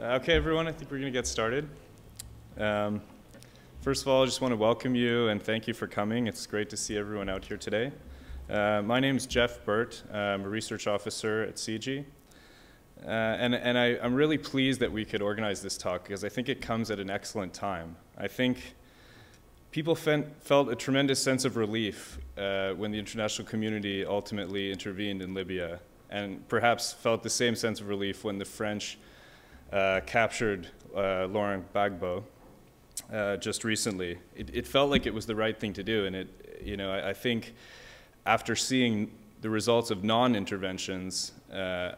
Okay, everyone, I think we're going to get started. Um, first of all, I just want to welcome you and thank you for coming. It's great to see everyone out here today. Uh, my name is Jeff Burt. I'm a research officer at CIGI. Uh, and and I, am really pleased that we could organize this talk because I think it comes at an excellent time. I think people felt a tremendous sense of relief uh, when the international community ultimately intervened in Libya, and perhaps felt the same sense of relief when the French uh, captured uh, Laurent Gbagbo uh, just recently. It, it, felt like it was the right thing to do, and it, you know, I, I think after seeing the results of non-interventions, uh,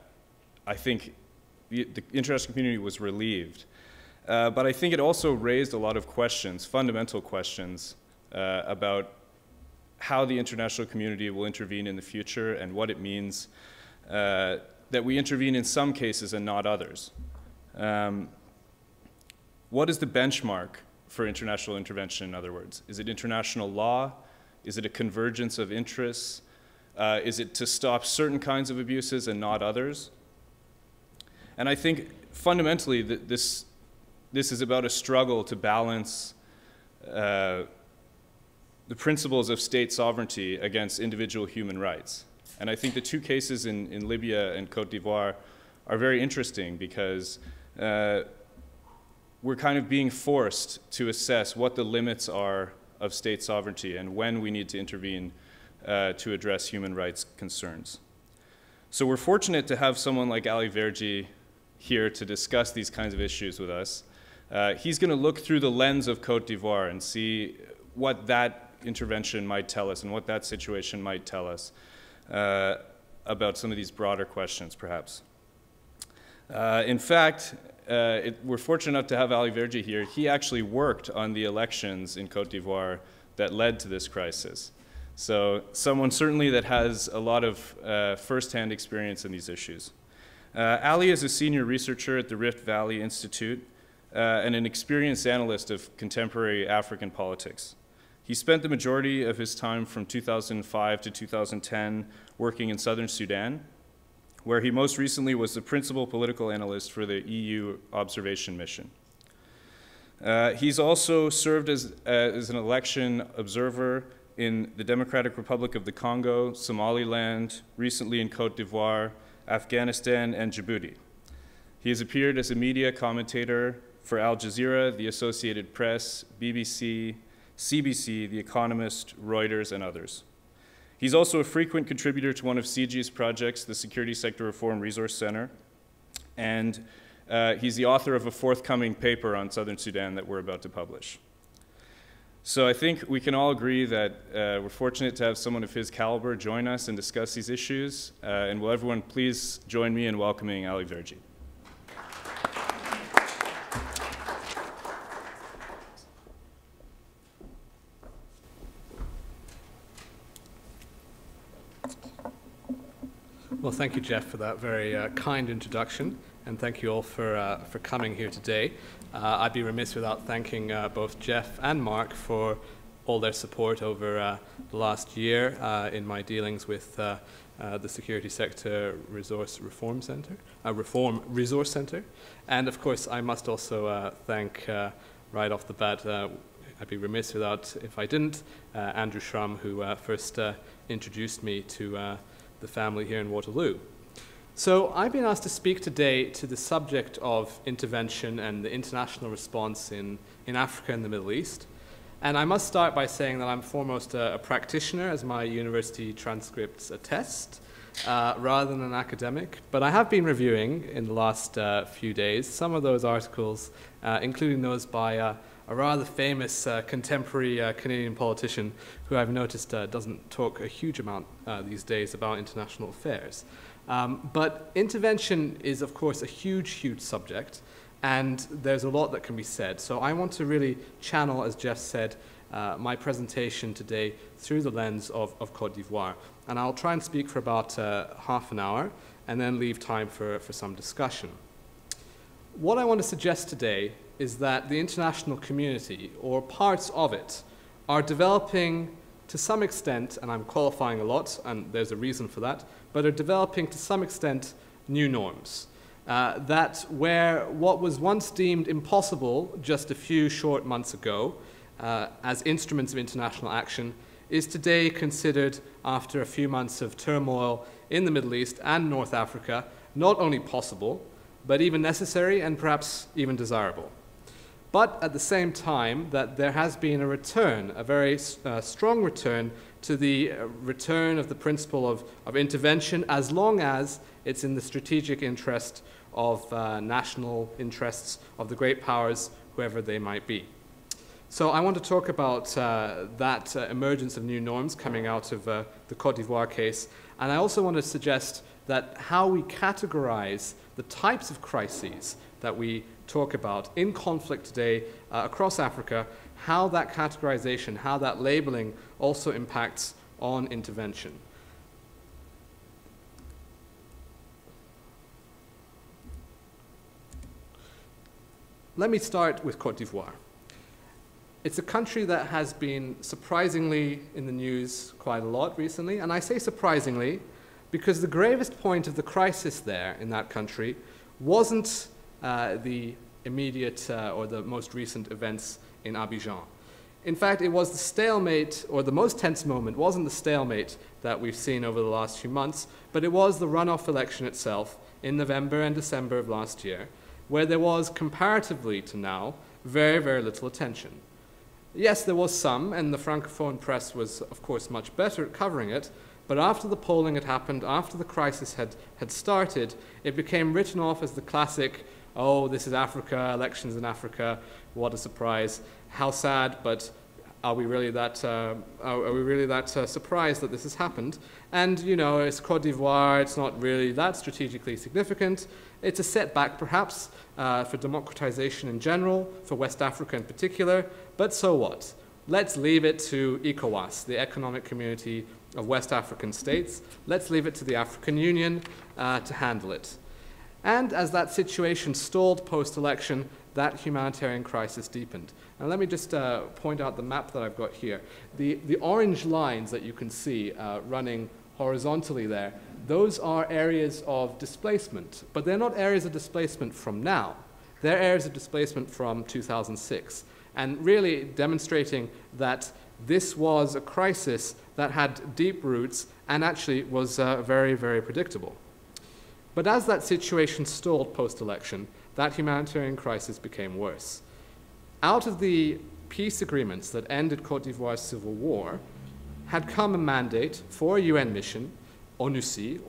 I think the, the, international community was relieved. Uh, but I think it also raised a lot of questions, fundamental questions, uh, about how the international community will intervene in the future and what it means uh, that we intervene in some cases and not others. Um, what is the benchmark for international intervention, in other words? Is it international law? Is it a convergence of interests? Uh, is it to stop certain kinds of abuses and not others? And I think fundamentally that this, this is about a struggle to balance uh, the principles of state sovereignty against individual human rights. And I think the two cases in, in Libya and Cote d'Ivoire are very interesting because uh, we're kind of being forced to assess what the limits are of state sovereignty and when we need to intervene uh, to address human rights concerns. So we're fortunate to have someone like Aly Verjee here to discuss these kinds of issues with us. Uh, he's going to look through the lens of Cote d'Ivoire and see what that intervention might tell us and what that situation might tell us uh, about some of these broader questions, perhaps. Uh, in fact, uh, it, we're fortunate enough to have Aly Verjee here. He actually worked on the elections in Cote d'Ivoire that led to this crisis. So someone certainly that has a lot of uh, firsthand experience in these issues. Uh, Aly is a senior researcher at the Rift Valley Institute uh, and an experienced analyst of contemporary African politics. He spent the majority of his time from 2005 to 2010 working in southern Sudan, where he most recently was the principal political analyst for the EU observation mission. Uh, he's also served as, uh, as an election observer in the Democratic Republic of the Congo, Somaliland, recently in Cote d'Ivoire, Afghanistan, and Djibouti. He has appeared as a media commentator for Al Jazeera, the Associated Press, BBC, CBC, The Economist, Reuters, and others. He's also a frequent contributor to one of CIGI's projects, the Security Sector Reform Resource Center, and uh, he's the author of a forthcoming paper on Southern Sudan that we're about to publish. So I think we can all agree that uh, we're fortunate to have someone of his caliber join us and discuss these issues. Uh, and will everyone please join me in welcoming Aly Verjee. Well, thank you, Jeff, for that very uh, kind introduction, and thank you all for, uh, for coming here today. Uh, I'd be remiss without thanking uh, both Jeff and Mark for all their support over uh, the last year uh, in my dealings with the Security Sector Resource Reform Center, Reform Resource Center, and of course, I must also thank right off the bat. I'd be remiss without, if I didn't, Andrew Shrum, who first introduced me to the family here in Waterloo. So I've been asked to speak today to the subject of intervention and the international response in, in Africa and the Middle East. And I must start by saying that I'm foremost a, a practitioner, as my university transcripts attest, uh, rather than an academic. But I have been reviewing in the last uh, few days some of those articles, uh, including those by uh, a rather famous uh, contemporary uh, Canadian politician who I've noticed uh, doesn't talk a huge amount uh, these days about international affairs. Um, but intervention is, of course, a huge, huge subject, and there's a lot that can be said. So I want to really channel, as Jeff said, uh, my presentation today through the lens of, of Cote d'Ivoire. And I'll try and speak for about uh, half an hour and then leave time for, for some discussion. What I want to suggest today is that the international community, or parts of it, are developing to some extent, and I'm qualifying a lot, and there's a reason for that, but are developing to some extent new norms. uh, that where what was once deemed impossible just a few short months ago uh, as instruments of international action is today considered, after a few months of turmoil in the Middle East and North Africa, not only possible, but even necessary and perhaps even desirable. But at the same time, that there has been a return, a very uh, strong return to the uh, return of the principle of, of intervention as long as it's in the strategic interest of uh, national interests of the great powers, whoever they might be. So I want to talk about uh, that uh, emergence of new norms coming out of uh, the Cote d'Ivoire case, and I also want to suggest that how we categorize the types of crises that we talk about in conflict today uh, across Africa, how that categorization, how that labeling also impacts on intervention. Let me start with Cote d'Ivoire. It's a country that has been surprisingly in the news quite a lot recently, and I say surprisingly because the gravest point of the crisis there in that country wasn't uh, the immediate uh, or the most recent events in Abidjan. In fact, it was the stalemate, or the most tense moment, wasn't the stalemate that we've seen over the last few months, but it was the runoff election itself in November and December of last year, where there was, comparatively to now, very, very little attention. Yes, there was some, and the Francophone press was, of course, much better at covering it. But after the polling had happened, after the crisis had, had started, it became written off as the classic, oh, this is Africa, elections in Africa, what a surprise. How sad, but are we really that, uh, are, we really that uh, surprised that this has happened? And, you know, it's Cote d'Ivoire, it's not really that strategically significant. It's a setback, perhaps, uh, for democratization in general, for West Africa in particular, but so what? Let's leave it to ECOWAS, the Economic Community of West African States. Let's leave it to the African Union uh, to handle it. And as that situation stalled post election, that humanitarian crisis deepened. And let me just uh, point out the map that I've got here. The, the orange lines that you can see uh, running horizontally there, those are areas of displacement, but they're not areas of displacement from now. They're areas of displacement from 2006 and really demonstrating that this was a crisis that had deep roots and actually was uh, very, very predictable. But as that situation stalled post election, that humanitarian crisis became worse. Out of the peace agreements that ended Cote d'Ivoire's civil war had come a mandate for a UN mission, ONUCI,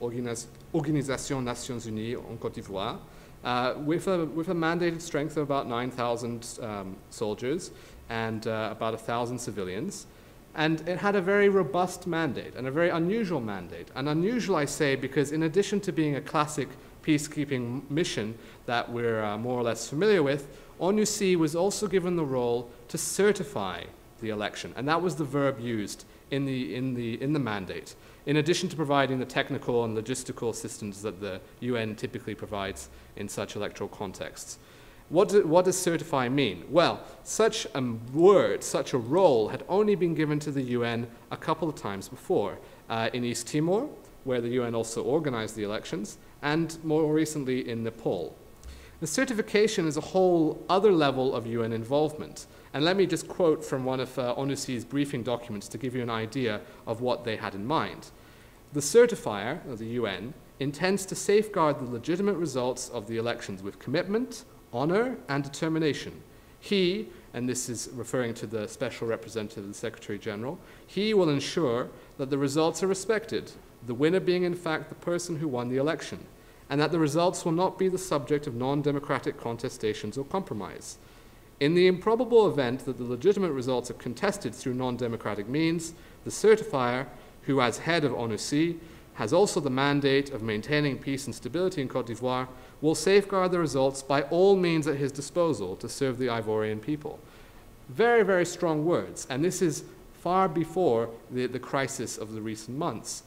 Organisation Nations Unies en Côte d'Ivoire, uh, with, a, with a mandated strength of about 9,000 um, soldiers and uh, about 1,000 civilians. And it had a very robust mandate and a very unusual mandate. And unusual, I say, because in addition to being a classic peacekeeping mission that we're uh, more or less familiar with, ONUCI was also given the role to certify the election. And that was the verb used in the, in the, in the mandate in addition to providing the technical and logistical assistance that the UN typically provides in such electoral contexts. What, do, what does certify mean? Well, such a word, such a role had only been given to the UN a couple of times before. Uh, in East Timor, where the UN also organized the elections, and more recently in Nepal. The certification is a whole other level of UN involvement. And let me just quote from one of uh, ONUCI's briefing documents to give you an idea of what they had in mind. The certifier, the UN, intends to safeguard the legitimate results of the elections with commitment, honor, and determination. He, and this is referring to the special representative of the Secretary General, he will ensure that the results are respected, the winner being in fact the person who won the election, and that the results will not be the subject of non democratic contestations or compromise. In the improbable event that the legitimate results are contested through non democratic means, the certifier who, as head of ONUCI, has also the mandate of maintaining peace and stability in Cote d'Ivoire, will safeguard the results by all means at his disposal to serve the Ivorian people. Very, very strong words, and this is far before the, the crisis of the recent months.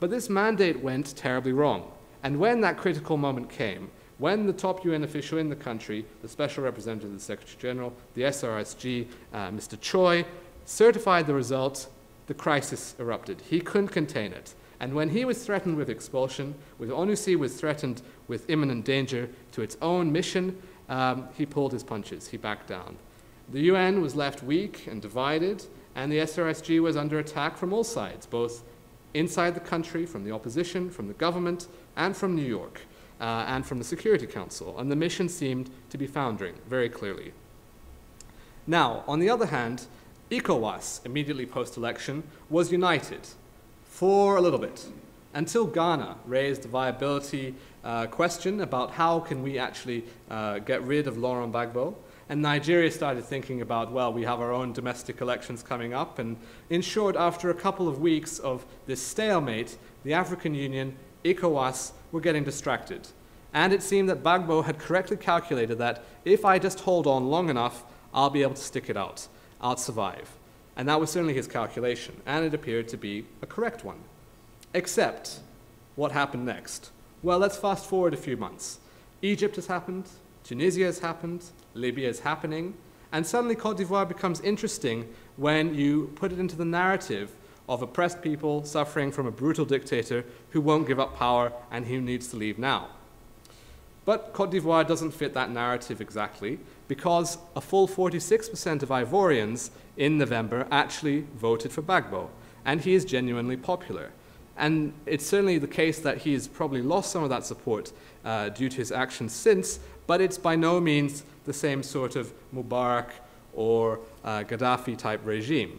But this mandate went terribly wrong. And when that critical moment came, when the top UN official in the country, the Special Representative of the Secretary General, the SRSG, uh, Mr. Choi, certified the results the crisis erupted. He couldn't contain it. And when he was threatened with expulsion, when ONUCI was threatened with imminent danger to its own mission, um, he pulled his punches, he backed down. The UN was left weak and divided, and the SRSG was under attack from all sides, both inside the country, from the opposition, from the government, and from New York, uh, and from the Security Council. And the mission seemed to be foundering very clearly. Now, on the other hand, ECOWAS, immediately post election, was united for a little bit until Ghana raised the viability uh, question about how can we actually uh, get rid of Laurent Gbagbo. And Nigeria started thinking about, well, we have our own domestic elections coming up. And in short, after a couple of weeks of this stalemate, the African Union, ECOWAS, were getting distracted. And it seemed that Gbagbo had correctly calculated that if I just hold on long enough, I'll be able to stick it out. I'll survive. And that was certainly his calculation, and it appeared to be a correct one. Except, what happened next? Well, let's fast forward a few months. Egypt has happened, Tunisia has happened, Libya is happening, and suddenly Cote d'Ivoire becomes interesting when you put it into the narrative of oppressed people suffering from a brutal dictator who won't give up power and who needs to leave now. But Cote d'Ivoire doesn't fit that narrative exactly because a full 46% of Ivorians in November actually voted for Gbagbo, and he is genuinely popular. And it's certainly the case that he has probably lost some of that support uh, due to his actions since, but it's by no means the same sort of Mubarak or uh, Gaddafi type regime.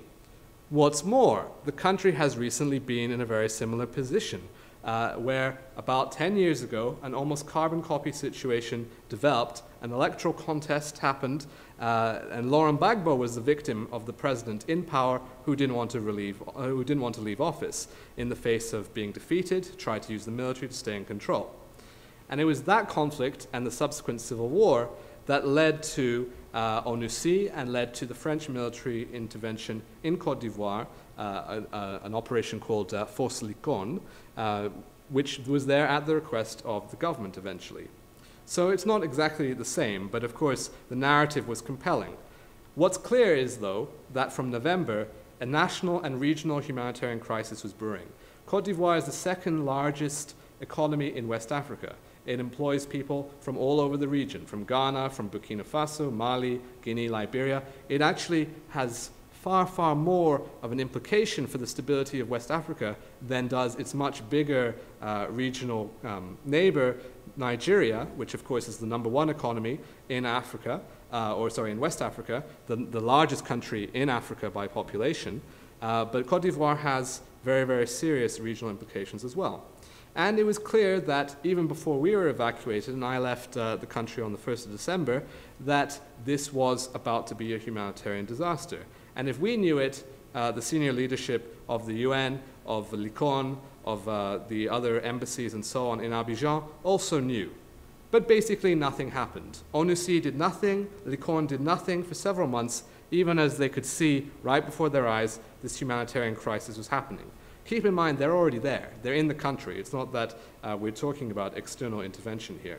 What's more, the country has recently been in a very similar position uh, where about 10 years ago, an almost carbon copy situation developed, an electoral contest happened, uh, and Laurent Gbagbo was the victim of the president in power who didn't, want to relieve, uh, who didn't want to leave office in the face of being defeated, tried to use the military to stay in control. And it was that conflict and the subsequent civil war that led to uh, ONUCI and led to the French military intervention in Cote d'Ivoire, uh, an operation called uh, Force Licorne, uh, which was there at the request of the government eventually. So it's not exactly the same, but of course the narrative was compelling. What's clear is, though, that from November, a national and regional humanitarian crisis was brewing. Cote d'Ivoire is the second largest economy in West Africa. It employs people from all over the region, from Ghana, from Burkina Faso, Mali, Guinea, Liberia. It actually has far, far more of an implication for the stability of West Africa than does its much bigger uh, regional um, neighbor, Nigeria, which of course is the number one economy in Africa, uh, or sorry, in West Africa, the, the largest country in Africa by population. Uh, but Cote d'Ivoire has very, very serious regional implications as well. And it was clear that even before we were evacuated, and I left uh, the country on the 1st of December, that this was about to be a humanitarian disaster. And if we knew it, uh, the senior leadership of the UN, of Licorne, of uh, the other embassies and so on in Abidjan also knew. But basically nothing happened. ONUCI did nothing, LICON did nothing for several months, even as they could see right before their eyes this humanitarian crisis was happening. Keep in mind, they're already there. They're in the country. It's not that uh, we're talking about external intervention here.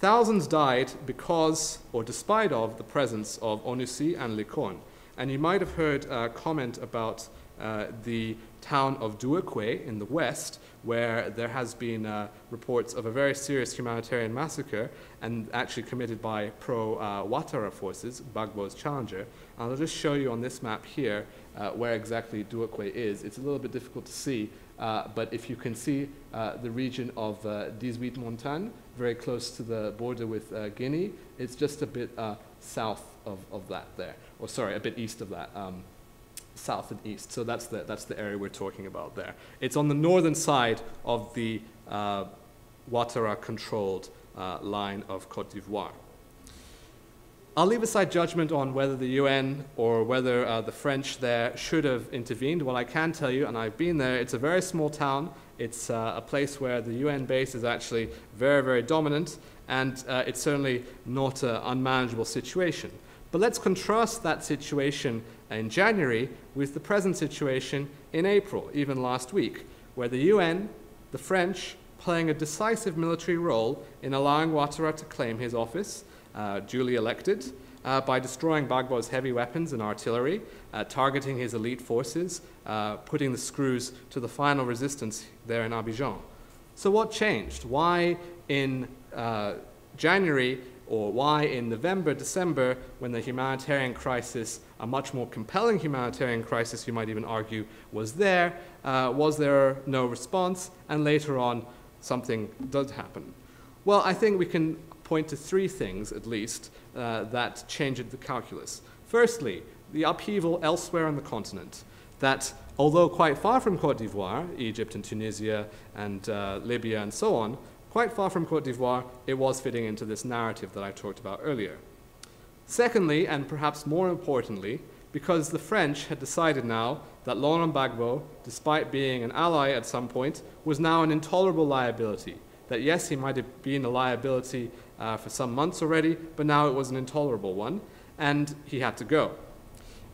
Thousands died because, or despite of, the presence of ONUCI and Licorne. And you might have heard a comment about uh, the town of Duékoué in the west, where there has been uh, reports of a very serious humanitarian massacre and actually committed by pro-Ouattara uh, forces, Gbagbo's challenger. I'll just show you on this map here uh, where exactly Duékoué is. It's a little bit difficult to see, uh, but if you can see uh, the region of uh, 18 Montagnes, very close to the border with Guinea, it's just a bit south of, of that there or sorry, a bit east of that, um, south and east. So that's the, that's the area we're talking about there. It's on the northern side of the uh, Ouattara-controlled uh, line of Cote d'Ivoire. I'll leave aside judgment on whether the UN or whether uh, the French there should have intervened. What I can tell you, and I've been there, it's a very small town. It's uh, a place where the UN base is actually very, very dominant, and uh, it's certainly not an unmanageable situation. But let's contrast that situation in January with the present situation in April, even last week, where the UN, the French, playing a decisive military role in allowing Ouattara to claim his office, duly elected, uh, by destroying Gbagbo's heavy weapons and artillery, uh, targeting his elite forces, uh, putting the screws to the final resistance there in Abidjan. So, what changed? Why in uh, January or why in November, December, when the humanitarian crisis, a much more compelling humanitarian crisis, you might even argue, was there, uh, was there no response, and later on, something did happen? Well, I think we can point to three things, at least, uh, that changed the calculus. Firstly, the upheaval elsewhere on the continent, that although quite far from Cote d'Ivoire, Egypt and Tunisia and uh, Libya and so on, quite far from Cote d'Ivoire, it was fitting into this narrative that I talked about earlier. Secondly, and perhaps more importantly, because the French had decided now that Laurent Gbagbo, despite being an ally at some point, was now an intolerable liability. That yes, he might have been a liability uh, for some months already, but now it was an intolerable one, and he had to go.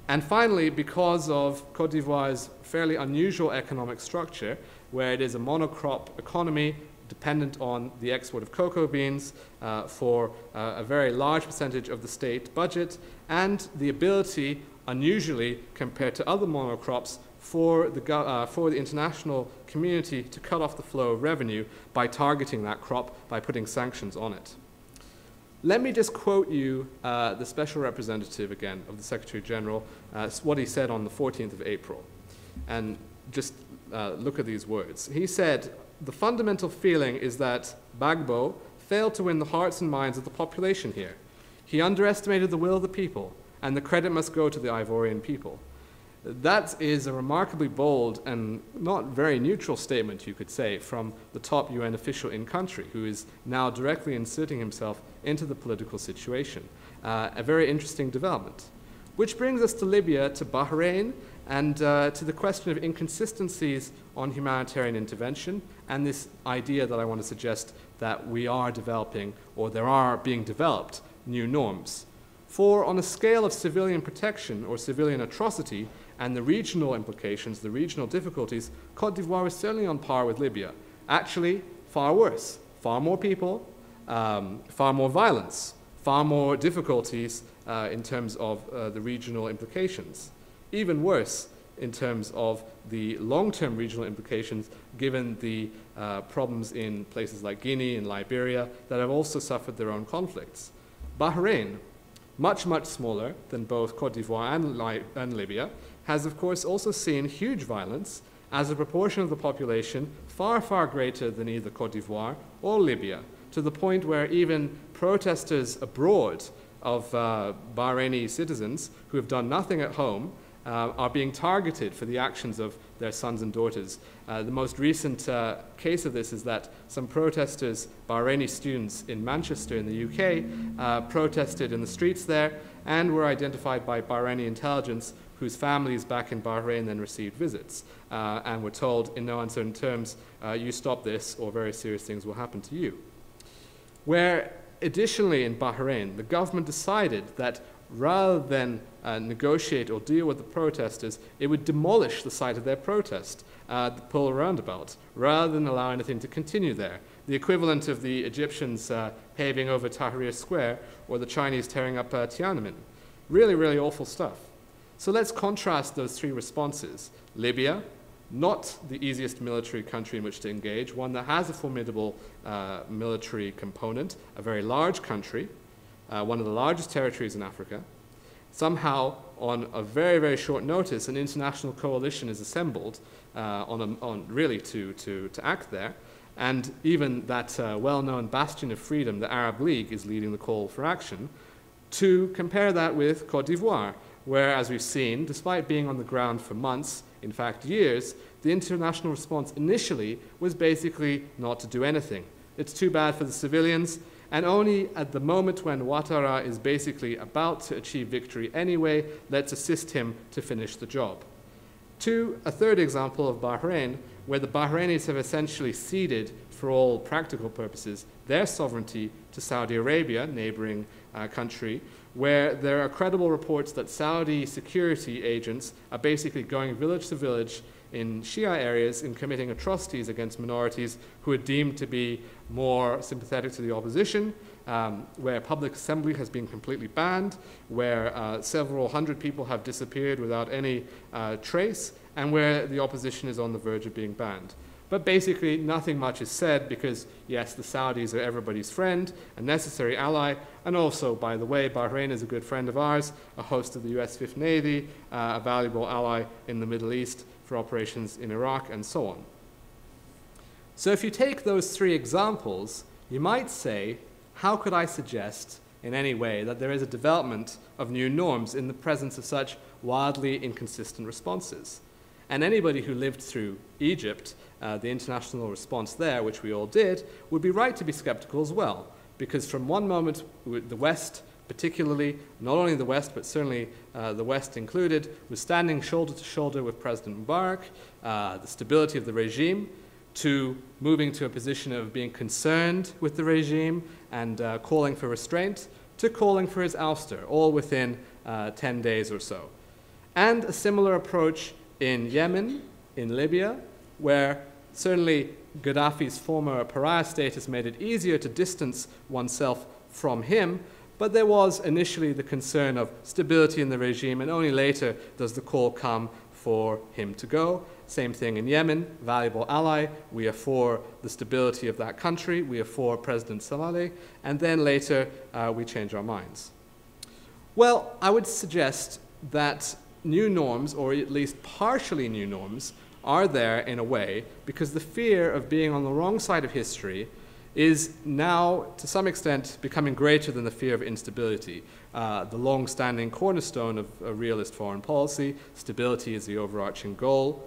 And finally, because of Cote d'Ivoire's fairly unusual economic structure, where it is a monocrop economy dependent on the export of cocoa beans uh, for uh, a very large percentage of the state budget, and the ability, unusually compared to other monocrops, for the, uh, for the international community to cut off the flow of revenue by targeting that crop by putting sanctions on it. Let me just quote you uh, the special representative again of the Secretary General, uh, what he said on the 14th of April. And just uh, look at these words. He said, the fundamental feeling is that Gbagbo failed to win the hearts and minds of the population here. He underestimated the will of the people, and the credit must go to the Ivorian people. That is a remarkably bold and not very neutral statement, you could say, from the top UN official in country, who is now directly inserting himself into the political situation. Uh, a very interesting development. Which brings us to Libya, to Bahrain, and uh, to the question of inconsistencies on humanitarian intervention and this idea that I want to suggest that we are developing or there are being developed new norms. For on a scale of civilian protection or civilian atrocity and the regional implications, the regional difficulties, Cote d'Ivoire is certainly on par with Libya. Actually, far worse. Far more people, um, far more violence, far more difficulties uh, in terms of uh, the regional implications even worse in terms of the long-term regional implications given the uh, problems in places like Guinea and Liberia that have also suffered their own conflicts. Bahrain, much, much smaller than both Cote d'Ivoire and, Li and Libya, has of course also seen huge violence as a proportion of the population far, far greater than either Cote d'Ivoire or Libya, to the point where even protesters abroad of uh, Bahraini citizens who have done nothing at home uh, are being targeted for the actions of their sons and daughters. Uh, the most recent uh, case of this is that some protesters, Bahraini students in Manchester in the UK, uh, protested in the streets there and were identified by Bahraini intelligence whose families back in Bahrain then received visits uh, and were told in no uncertain terms, uh, you stop this or very serious things will happen to you. Where additionally in Bahrain, the government decided that rather than uh, negotiate or deal with the protesters, it would demolish the site of their protest, uh, the Pearl Roundabout, rather than allow anything to continue there. The equivalent of the Egyptians uh, paving over Tahrir Square or the Chinese tearing up uh, Tiananmen. Really, really awful stuff. So let's contrast those three responses. Libya, not the easiest military country in which to engage, one that has a formidable uh, military component, a very large country, uh, one of the largest territories in Africa. Somehow, on a very, very short notice, an international coalition is assembled uh, on, a, on, really to, to, to act there. And even that uh, well known bastion of freedom, the Arab League, is leading the call for action. To compare that with Cote d'Ivoire, where, as we've seen, despite being on the ground for months, in fact years, the international response initially was basically not to do anything. It's too bad for the civilians, and only at the moment when Ouattara is basically about to achieve victory anyway, let's assist him to finish the job. To a third example of Bahrain, where the Bahrainis have essentially ceded, for all practical purposes, their sovereignty to Saudi Arabia, neighboring uh, country, where there are credible reports that Saudi security agents are basically going village to village in Shia areas in committing atrocities against minorities who are deemed to be more sympathetic to the opposition um, where public assembly has been completely banned, where uh, several hundred people have disappeared without any uh, trace, and where the opposition is on the verge of being banned. But basically, nothing much is said because, yes, the Saudis are everybody's friend, a necessary ally, and also, by the way, Bahrain is a good friend of ours, a host of the US Fifth Navy, uh, a valuable ally in the Middle East for operations in Iraq, and so on. So if you take those three examples, you might say, how could I suggest in any way that there is a development of new norms in the presence of such wildly inconsistent responses? And anybody who lived through Egypt, uh, the international response there, which we all did, would be right to be skeptical as well. Because from one moment, the West, particularly, not only the West, but certainly uh, the West included, was standing shoulder to shoulder with President Mubarak, uh, the stability of the regime, to moving to a position of being concerned with the regime and uh, calling for restraint, to calling for his ouster, all within uh, 10 days or so. And a similar approach in Yemen, in Libya, where certainly Gaddafi's former pariah status made it easier to distance oneself from him, but there was initially the concern of stability in the regime, and only later does the call come for him to go. Same thing in Yemen, valuable ally. We are for the stability of that country. We are for President Saleh. And then later, uh, we change our minds. Well, I would suggest that new norms, or at least partially new norms, are there in a way because the fear of being on the wrong side of history is now, to some extent, becoming greater than the fear of instability. Uh, the long standing cornerstone of a realist foreign policy, stability is the overarching goal.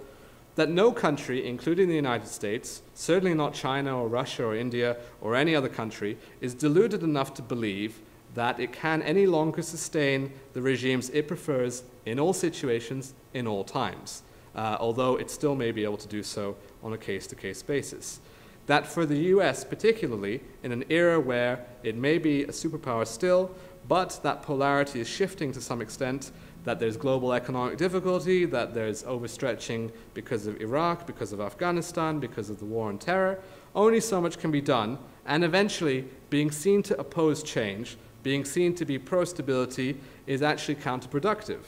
That no country, including the United States, certainly not China or Russia or India or any other country, is deluded enough to believe that it can any longer sustain the regimes it prefers in all situations, in all times, uh, although it still may be able to do so on a case to case basis. That for the US, particularly, in an era where it may be a superpower still, but that polarity is shifting to some extent, that there's global economic difficulty, that there's overstretching because of Iraq, because of Afghanistan, because of the war on terror, only so much can be done, and eventually being seen to oppose change being seen to be pro stability is actually counterproductive.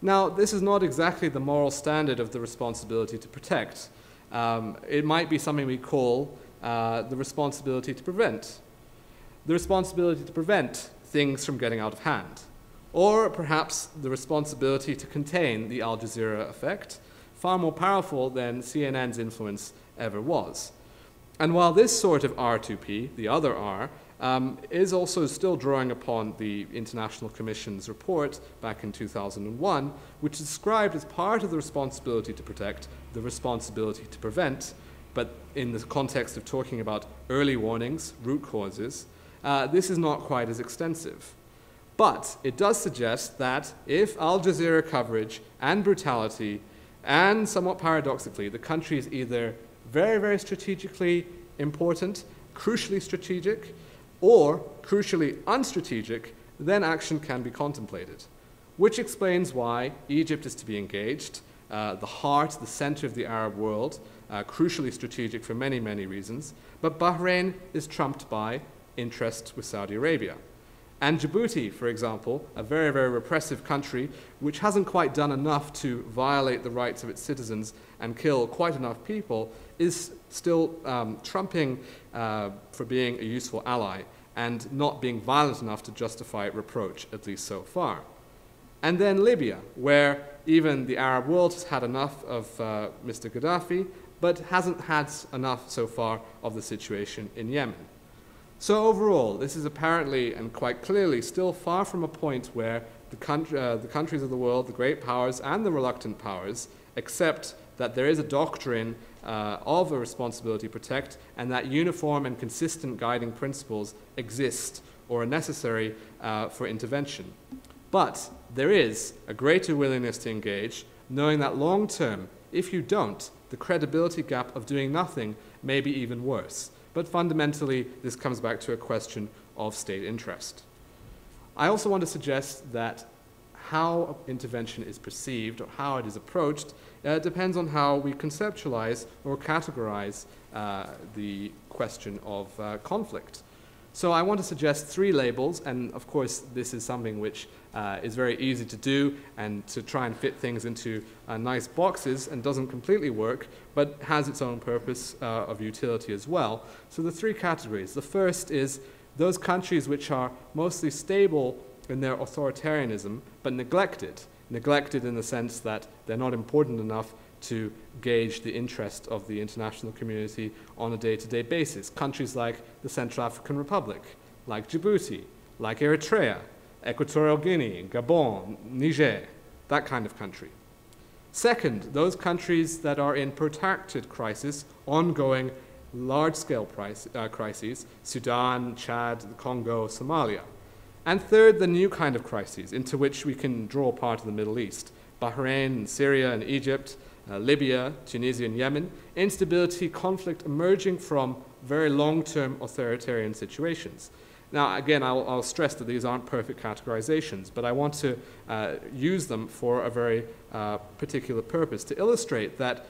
Now, this is not exactly the moral standard of the responsibility to protect. Um, it might be something we call uh, the responsibility to prevent. The responsibility to prevent things from getting out of hand. Or perhaps the responsibility to contain the Al Jazeera effect, far more powerful than CNN's influence ever was. And while this sort of R2P, the other R, um, is also still drawing upon the International Commission's report back in 2001, which described as part of the responsibility to protect the responsibility to prevent, but in the context of talking about early warnings, root causes, uh, this is not quite as extensive. But it does suggest that if Al Jazeera coverage and brutality, and somewhat paradoxically, the country is either very, very strategically important, crucially strategic, or, crucially unstrategic, then action can be contemplated. Which explains why Egypt is to be engaged, uh, the heart, the center of the Arab world, uh, crucially strategic for many, many reasons, but Bahrain is trumped by interests with Saudi Arabia. And Djibouti, for example, a very, very repressive country which hasn't quite done enough to violate the rights of its citizens and kill quite enough people, is still um, trumping uh, for being a useful ally and not being violent enough to justify reproach, at least so far. And then Libya, where even the Arab world has had enough of uh, Mr. Gaddafi, but hasn't had enough so far of the situation in Yemen. So overall, this is apparently and quite clearly still far from a point where the, country, uh, the countries of the world, the great powers and the reluctant powers, accept that there is a doctrine uh, of a responsibility to protect and that uniform and consistent guiding principles exist or are necessary uh, for intervention. But there is a greater willingness to engage, knowing that long term, if you don't, the credibility gap of doing nothing may be even worse. But fundamentally, this comes back to a question of state interest. I also want to suggest that how intervention is perceived or how it is approached uh, depends on how we conceptualize or categorize uh, the question of uh, conflict. So I want to suggest three labels, and of course, this is something which uh, is very easy to do and to try and fit things into uh, nice boxes and doesn't completely work, but has its own purpose uh, of utility as well. So the three categories. The first is those countries which are mostly stable in their authoritarianism, but neglected. Neglected in the sense that they're not important enough to gauge the interest of the international community on a day-to-day basis. Countries like the Central African Republic, like Djibouti, like Eritrea, Equatorial Guinea, Gabon, Niger, that kind of country. Second, those countries that are in protracted crisis, ongoing large-scale uh, crises, Sudan, Chad, Congo, Somalia. And third, the new kind of crises into which we can draw part of the Middle East, Bahrain, and Syria, and Egypt, uh, Libya, Tunisia, and Yemen, instability, conflict emerging from very long-term authoritarian situations. Now, again, I'll, I'll, stress that these aren't perfect categorizations, but I want to uh, use them for a very uh, particular purpose to illustrate that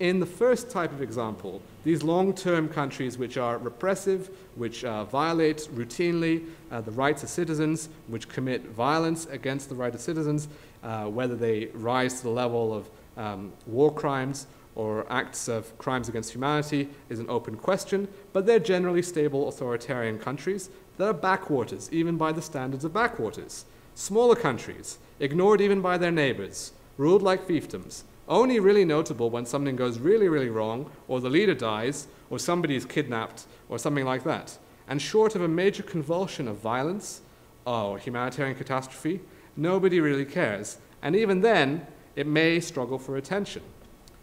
in the first type of example, these long-term countries which are repressive, which uh, violate routinely uh, the rights of citizens, which commit violence against the rights of citizens, uh, whether they rise to the level of um, war crimes or acts of crimes against humanity is an open question, but they're generally stable authoritarian countries that are backwaters, even by the standards of backwaters. Smaller countries, ignored even by their neighbors, ruled like fiefdoms, only really notable when something goes really, really wrong, or the leader dies, or somebody is kidnapped, or something like that. And short of a major convulsion of violence or humanitarian catastrophe, nobody really cares. And even then, it may struggle for attention.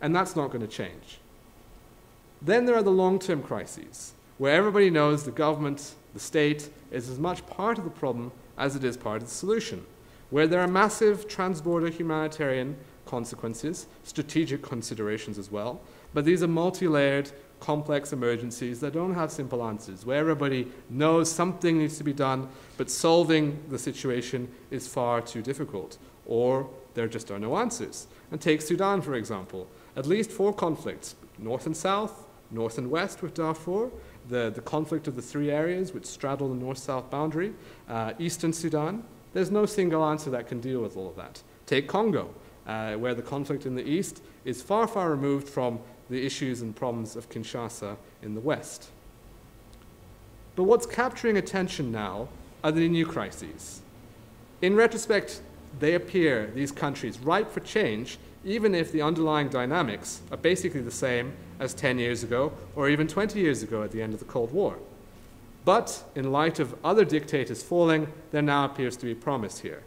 And that's not going to change. Then there are the long term crises, where everybody knows the government, the state, is as much part of the problem as it is part of the solution, where there are massive transborder humanitarian consequences, strategic considerations as well, but these are multi layered, complex emergencies that don't have simple answers, where everybody knows something needs to be done, but solving the situation is far too difficult, or there just are no answers. And take Sudan, for example. At least four conflicts, north and south, north and west with Darfur, the, the conflict of the three areas which straddle the north-south boundary, uh, eastern Sudan. There's no single answer that can deal with all of that. Take Congo, uh, where the conflict in the east is far, far removed from the issues and problems of Kinshasa in the west. But what's capturing attention now are the new crises. In retrospect, they appear, these countries, ripe for change, even if the underlying dynamics are basically the same as 10 years ago or even 20 years ago at the end of the Cold War. But in light of other dictators falling, there now appears to be promise here.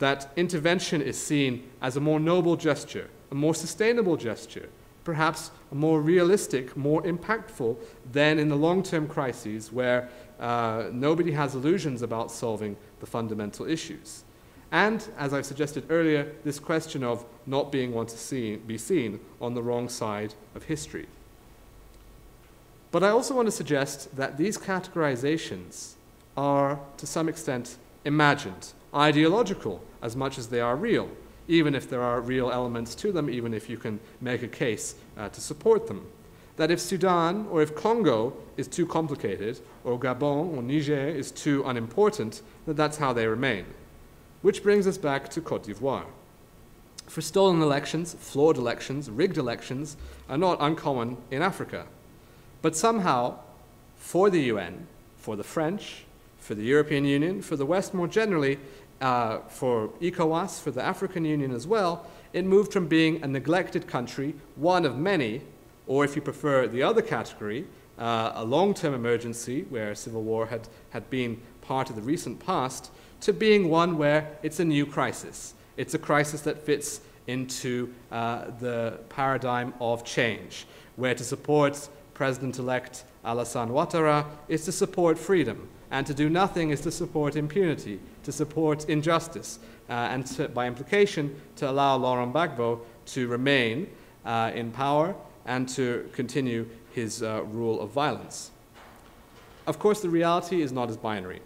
That intervention is seen as a more noble gesture, a more sustainable gesture, perhaps a more realistic, more impactful than in the long term crises where uh, nobody has illusions about solving the fundamental issues. And, as I've suggested earlier, this question of not being one to see, be seen on the wrong side of history. But I also want to suggest that these categorizations are, to some extent, imagined, ideological, as much as they are real, even if there are real elements to them, even if you can make a case uh, to support them. That if Sudan or if Congo is too complicated, or Gabon or Niger is too unimportant, that that's how they remain. Which brings us back to Cote d'Ivoire. For stolen elections, flawed elections, rigged elections are not uncommon in Africa. But somehow, for the UN, for the French, for the European Union, for the West more generally, uh, for ECOWAS, for the African Union as well, it moved from being a neglected country, one of many, or if you prefer the other category, uh, a long term emergency where civil war had, had been part of the recent past, to being one where it's a new crisis. It's a crisis that fits into uh, the paradigm of change, where to support President elect Alassane Ouattara is to support freedom, and to do nothing is to support impunity, to support injustice, uh, and to, by implication, to allow Laurent Gbagbo to remain uh, in power and to continue his uh, rule of violence. Of course, the reality is not as binary.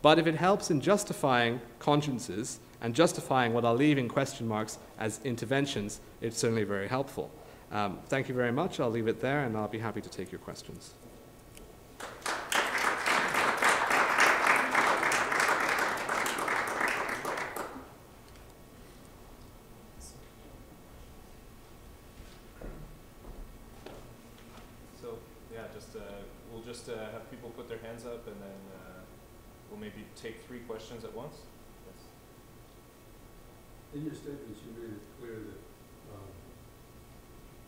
But if it helps in justifying consciences and justifying what I'll leave in question marks as interventions, it's certainly very helpful. Um, thank you very much. I'll leave it there and I'll be happy to take your questions. just uh, have people put their hands up and then uh, we'll maybe take three questions at once. Yes. In your statements, you made it clear that, um,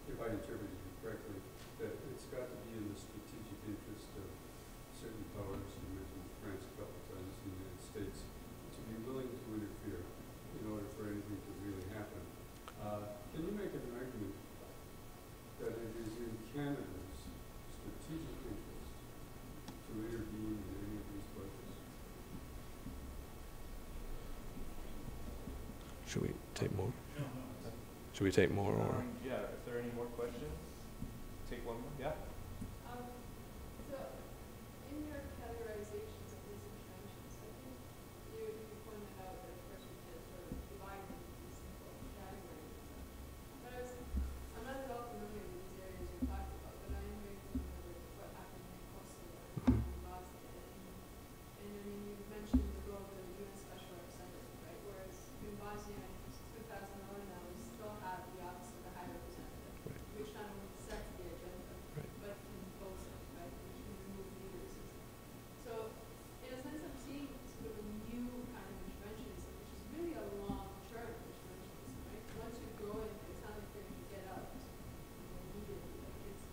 if I interpreted you correctly, that it's got to be in the strategic interest of certain powers, you mentioned France a couple of times, the United States, to be willing to interfere in order for anything to really happen. Uh, can you make an argument that it is in Canada's strategic interest to intervene in any of these places? Should we take more? Should we take more or? Um, yeah, if there any more questions, take one more. Yeah. Um, so, in your categorizations of these interventions, I think you, you pointed out that, of course, we can sort of divide them into these important categories. But I was, I'm not at all familiar with these areas you talked about, but I am very familiar with what happened in Kosovo and in Bosnia. And, and I mean, you mentioned the role of the UN Special Representative, right? Whereas in Bosnia, in 2011 now, we still have the Office of the High Representative, Right. which not only sets the agenda, Right. but can impose it, right, which can remove leaders. So, in a sense, I'm seeing sort of a new kind of interventionism, which is really a long-term interventionism, right? Once you go in, it's not like you're gonna get out, you know, immediately, like it's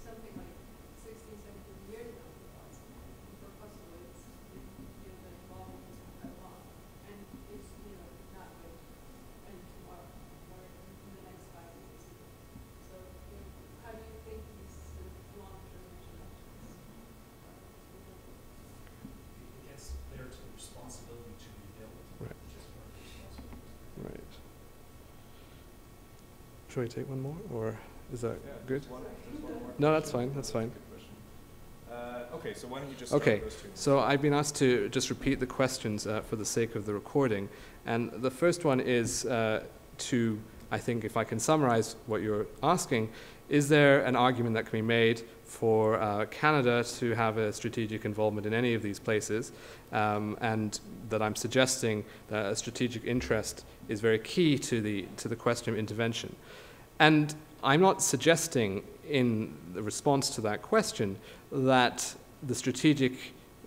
something like 16, 17 years now for Bosnia. And for Kosovo, it's, been, you know, been involved in this for quite long. And it's, you know, not like, end tomorrow, or in the next five years. So, you know, how do you think these sort of long-term interventions it gets there to the responsibility to rebuild, Right. which is part of the responsibility. Right. Should we take one more or is that Yeah, good? one- No, that's fine, that's fine. a good question. Uh, okay, so why don't you just Okay, with those two? So I've been asked to just repeat the questions uh, for the sake of the recording. And the first one is uh, to, I think, if I can summarize what you're asking, is there an argument that can be made for uh, Canada to have a strategic involvement in any of these places? Um, and that I'm suggesting that a strategic interest is very key to the, to the question of intervention. And I'm not suggesting in the response to that question that the strategic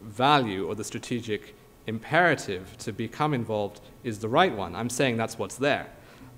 value or the strategic imperative to become involved is the right one. I'm saying that's what's there.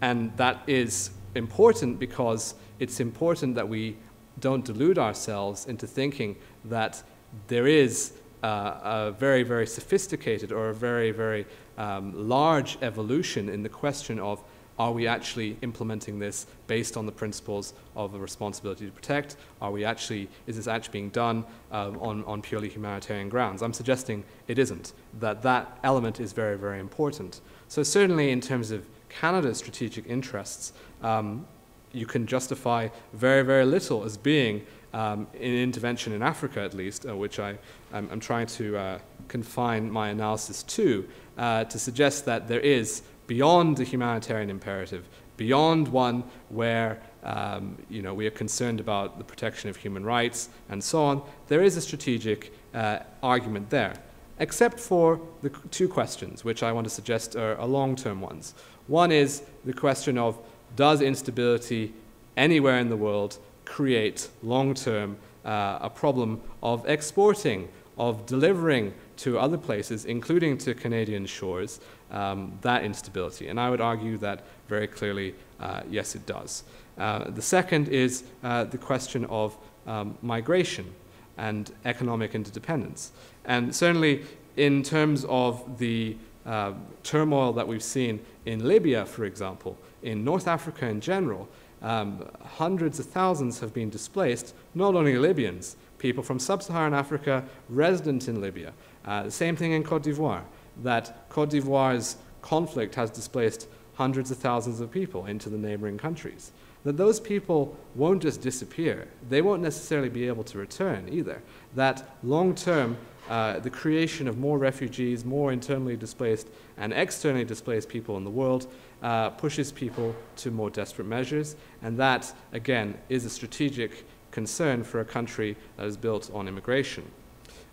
And that is important because it's important that we don't delude ourselves into thinking that there is uh, a very, very sophisticated or a very, very um, large evolution in the question of are we actually implementing this based on the principles of a responsibility to protect? Are we actually, is this actually being done um, on, on purely humanitarian grounds? I'm suggesting it isn't, that that element is very, very important. So certainly in terms of Canada's strategic interests, um, you can justify very, very little as being um, an intervention in Africa, at least, uh, which I, I'm, I'm trying to uh, confine my analysis to, uh, to suggest that there is, beyond the humanitarian imperative, beyond one where um, you know, we are concerned about the protection of human rights and so on, there is a strategic uh, argument there, except for the two questions, which I want to suggest are, are long term ones. One is the question of does instability anywhere in the world create long term uh, a problem of exporting, of delivering to other places, including to Canadian shores, um, that instability? And I would argue that very clearly, uh, yes, it does. Uh, the second is uh, the question of um, migration and economic interdependence. And certainly, in terms of the uh, turmoil that we've seen in Libya, for example, in North Africa in general, um, hundreds of thousands have been displaced, not only Libyans, people from sub Saharan Africa resident in Libya. Uh, the same thing in Cote d'Ivoire, that Cote d'Ivoire's conflict has displaced hundreds of thousands of people into the neighboring countries. That those people won't just disappear, they won't necessarily be able to return either. That long term, uh, the creation of more refugees, more internally displaced and externally displaced people in the world uh, pushes people to more desperate measures, and that, again, is a strategic concern for a country that is built on immigration.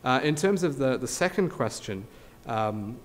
Uh, in terms of the, the second question, um,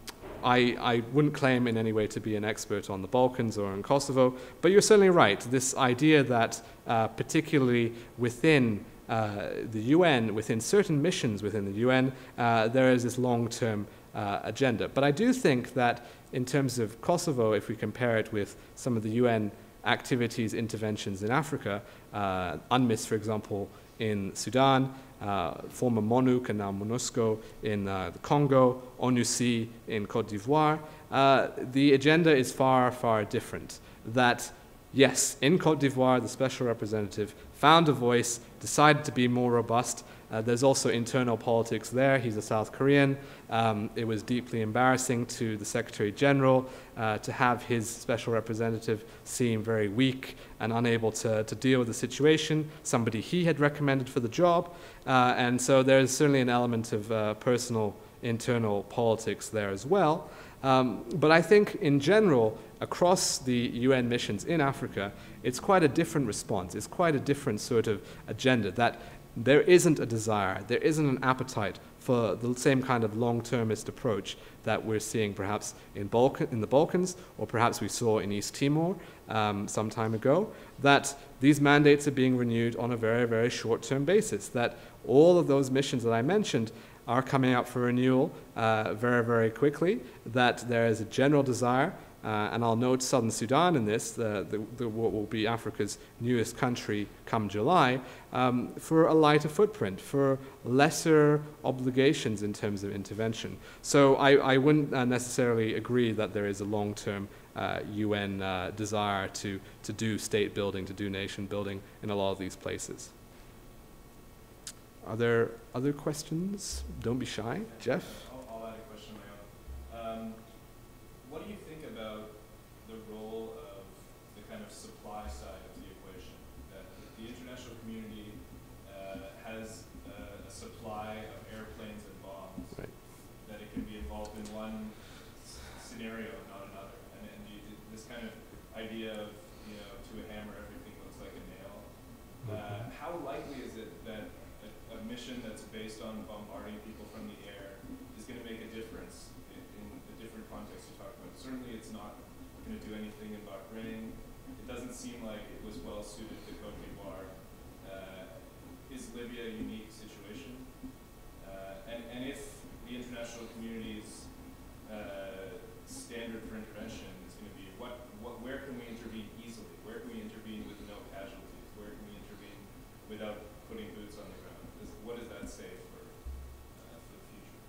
I, I wouldn't claim in any way to be an expert on the Balkans or in Kosovo, but you're certainly right. This idea that, uh, particularly within uh, the UN, within certain missions within the UN, uh, there is this long term uh, agenda. But I do think that in terms of Kosovo, if we compare it with some of the UN activities, interventions in Africa, uh, UNMISS, for example, in Sudan, uh, former MONUC and now MONUSCO in uh, the Congo, ONUCI in Cote d'Ivoire, uh, the agenda is far, far different. That, yes, in Cote d'Ivoire, the special representative found a voice, decided to be more robust, uh, there's also internal politics there. He's a South Korean. Um, it was deeply embarrassing to the Secretary General uh, to have his special representative seem very weak and unable to, to deal with the situation, somebody he had recommended for the job. Uh, and so there's certainly an element of uh, personal internal politics there as well. Um, but I think in general, across the UN missions in Africa, it's quite a different response. It's quite a different sort of agenda that there isn't a desire, there isn't an appetite for the same kind of long-termist approach that we're seeing perhaps in, Balkan, in the Balkans or perhaps we saw in East Timor um, some time ago, that these mandates are being renewed on a very, very short-term basis, that all of those missions that I mentioned are coming up for renewal uh, very, very quickly, that there is a general desire uh, and I'll note southern Sudan in this, the, the, the, what will be Africa's newest country come July, um, for a lighter footprint, for lesser obligations in terms of intervention. So I, I wouldn't uh, necessarily agree that there is a long term uh, UN uh, desire to, to do state building, to do nation building in a lot of these places. Are there other questions? Don't be shy. Jeff? I'll, I'll add a question of my own. Um, what do you think about the role of the kind of supply side of the equation? That the international community uh, has uh, a supply of airplanes and bombs. Right. That it can be involved in one s- scenario, not another. And, and you, this kind of idea of, you know, to a hammer, everything looks like a nail. Uh, how likely is it that a, a mission that's based on bombarding people from the air is going to make a difference in, in the different contexts you talk about? Certainly, it's not going to do anything in Bahrain. It doesn't seem like it was well suited to Cote d'Ivoire. Uh, is Libya a unique situation? Uh, and, and if the international community's uh, standard for intervention is going to be what, what, where can we intervene easily? Where can we intervene with no casualties? Where can we intervene without putting boots on the ground? Is, what does that say for, uh, for the future?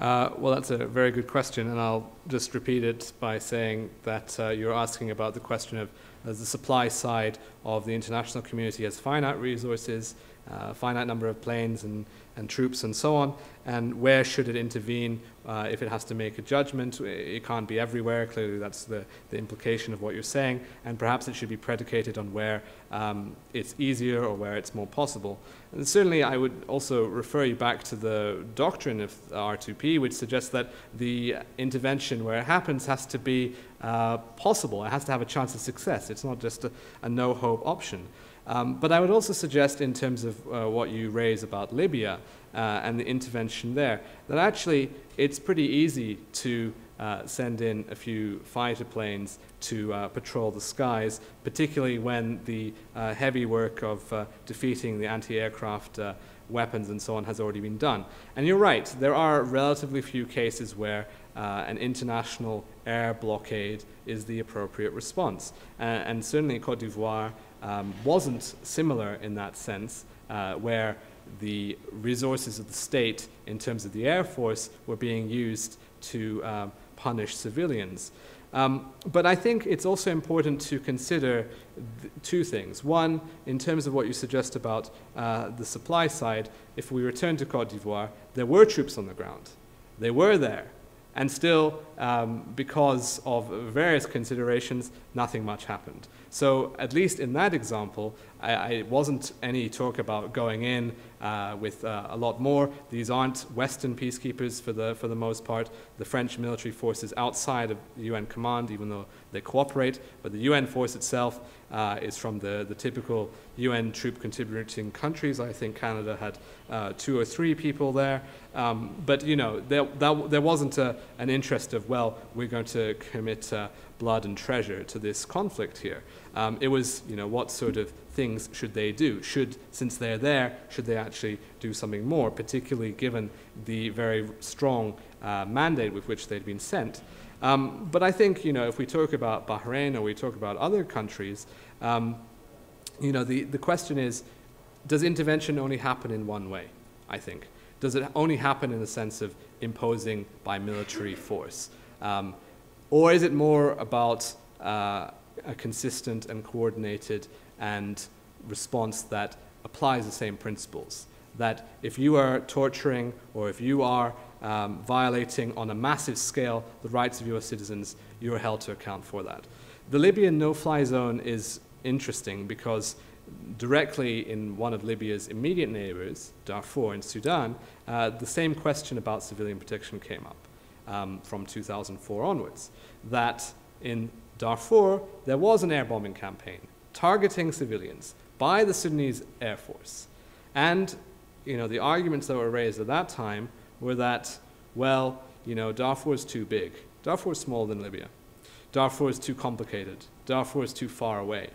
Uh, well, that's a very good question, and I'll just repeat it by saying that uh, you're asking about the question of uh, the supply side of the international community has finite resources, uh, finite number of planes and, and troops and so on, and where should it intervene uh, if it has to make a judgment? It can't be everywhere. Clearly, that's the, the implication of what you're saying, and perhaps it should be predicated on where um, it's easier or where it's more possible. And certainly, I would also refer you back to the doctrine of R2P, which suggests that the intervention where it happens has to be uh, possible. It has to have a chance of success. It's not just a, a no hope option. Um, but I would also suggest, in terms of uh, what you raise about Libya uh, and the intervention there, that actually it's pretty easy to uh, send in a few fighter planes to uh, patrol the skies, particularly when the uh, heavy work of uh, defeating the anti aircraft uh, weapons and so on has already been done. And you're right, there are relatively few cases where uh, an international air blockade is the appropriate response. Uh, and certainly Cote d'Ivoire um, wasn't similar in that sense, uh, where the resources of the state in terms of the Air Force were being used to um, punish civilians. Um, but I think it's also important to consider th- two things. One, in terms of what you suggest about uh, the supply side, if we return to Cote d'Ivoire, there were troops on the ground. They were there. And still, um, because of various considerations, nothing much happened. So, at least in that example, I, it wasn't any talk about going in uh, with uh, a lot more. These aren't Western peacekeepers for the, for the most part. The French military forces outside of UN command, even though they cooperate, but the UN force itself uh, is from the, the typical UN troop contributing countries. I think Canada had uh, two or three people there. Um, but, you know, there, that, there wasn't a, an interest of, well, we're going to commit uh, blood and treasure to this conflict here. Um, it was, you know, what sort of things should they do? Should, since they're there, should they actually do something more, particularly given the very strong uh, mandate with which they'd been sent? Um, but I think, you know, if we talk about Bahrain or we talk about other countries, um, you know, the, the question is, does intervention only happen in one way, I think? Does it only happen in the sense of imposing by military force? Um, or is it more about uh, a consistent and coordinated and response that applies the same principles? That if you are torturing or if you are um, violating on a massive scale the rights of your citizens, you are held to account for that. The Libyan no-fly zone is interesting because directly in one of Libya's immediate neighbors, Darfur in Sudan, uh, the same question about civilian protection came up um, from 2004 onwards. That in Darfur, there was an air bombing campaign targeting civilians by the Sudanese Air Force. And you know, the arguments that were raised at that time were that, well, you know, Darfur is too big. Darfur is smaller than Libya. Darfur is too complicated. Darfur is too far away.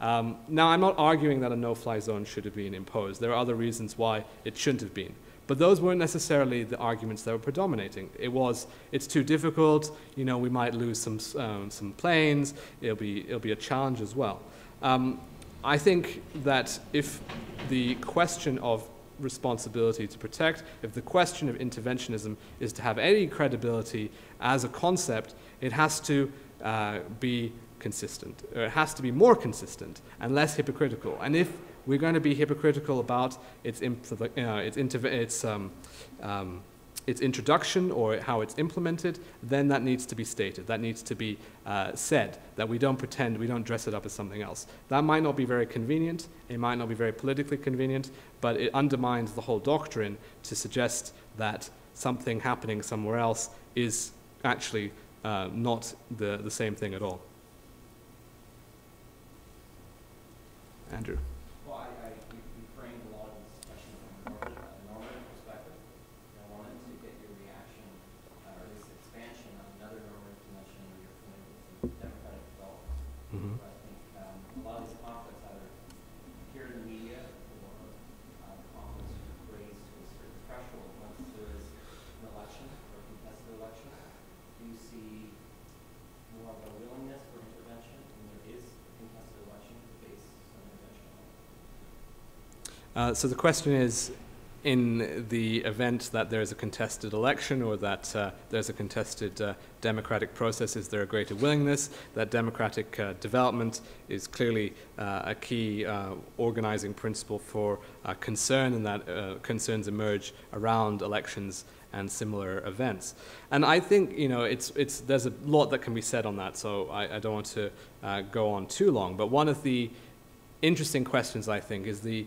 Um, now, I'm not arguing that a no-fly zone should have been imposed. There are other reasons why it shouldn't have been. But those weren't necessarily the arguments that were predominating. It was, it's too difficult, you know, we might lose some, um, some planes, it'll be, it'll be a challenge as well. Um, I think that if the question of responsibility to protect, if the question of interventionism is to have any credibility as a concept, it has to uh, be consistent. Or it has to be more consistent and less hypocritical. And if we're going to be hypocritical about its, impl- uh, its, its, um, um, its introduction or how it's implemented, then that needs to be stated. That needs to be uh, said, that we don't pretend, we don't dress it up as something else. That might not be very convenient, it might not be very politically convenient, but it undermines the whole doctrine to suggest that something happening somewhere else is actually uh, not the, the same thing at all. Andrew. Well, I, I, you, you framed a lot of this discussion from a normative, a normative perspective. And I wanted to get your reaction, uh, or this expansion on another normative dimension where you're familiar with the democratic development. Mm-hmm. Where I think um, a lot of these conflicts either appear in the media or uh, conflicts are raised to a certain threshold once there is an election or a contested election. Do you see more of a willingness for intervention when there is a contested election to face some intervention on it? Uh, so the question is, in the event that there is a contested election or that uh, there's a contested uh, democratic process, is there a greater willingness? That democratic uh, development is clearly uh, a key uh, organizing principle for concern, and that concerns emerge around elections and similar events. And I think you know it's it's there's a lot that can be said on that, so I, I don't want to go on too long. But one of the interesting questions I think is the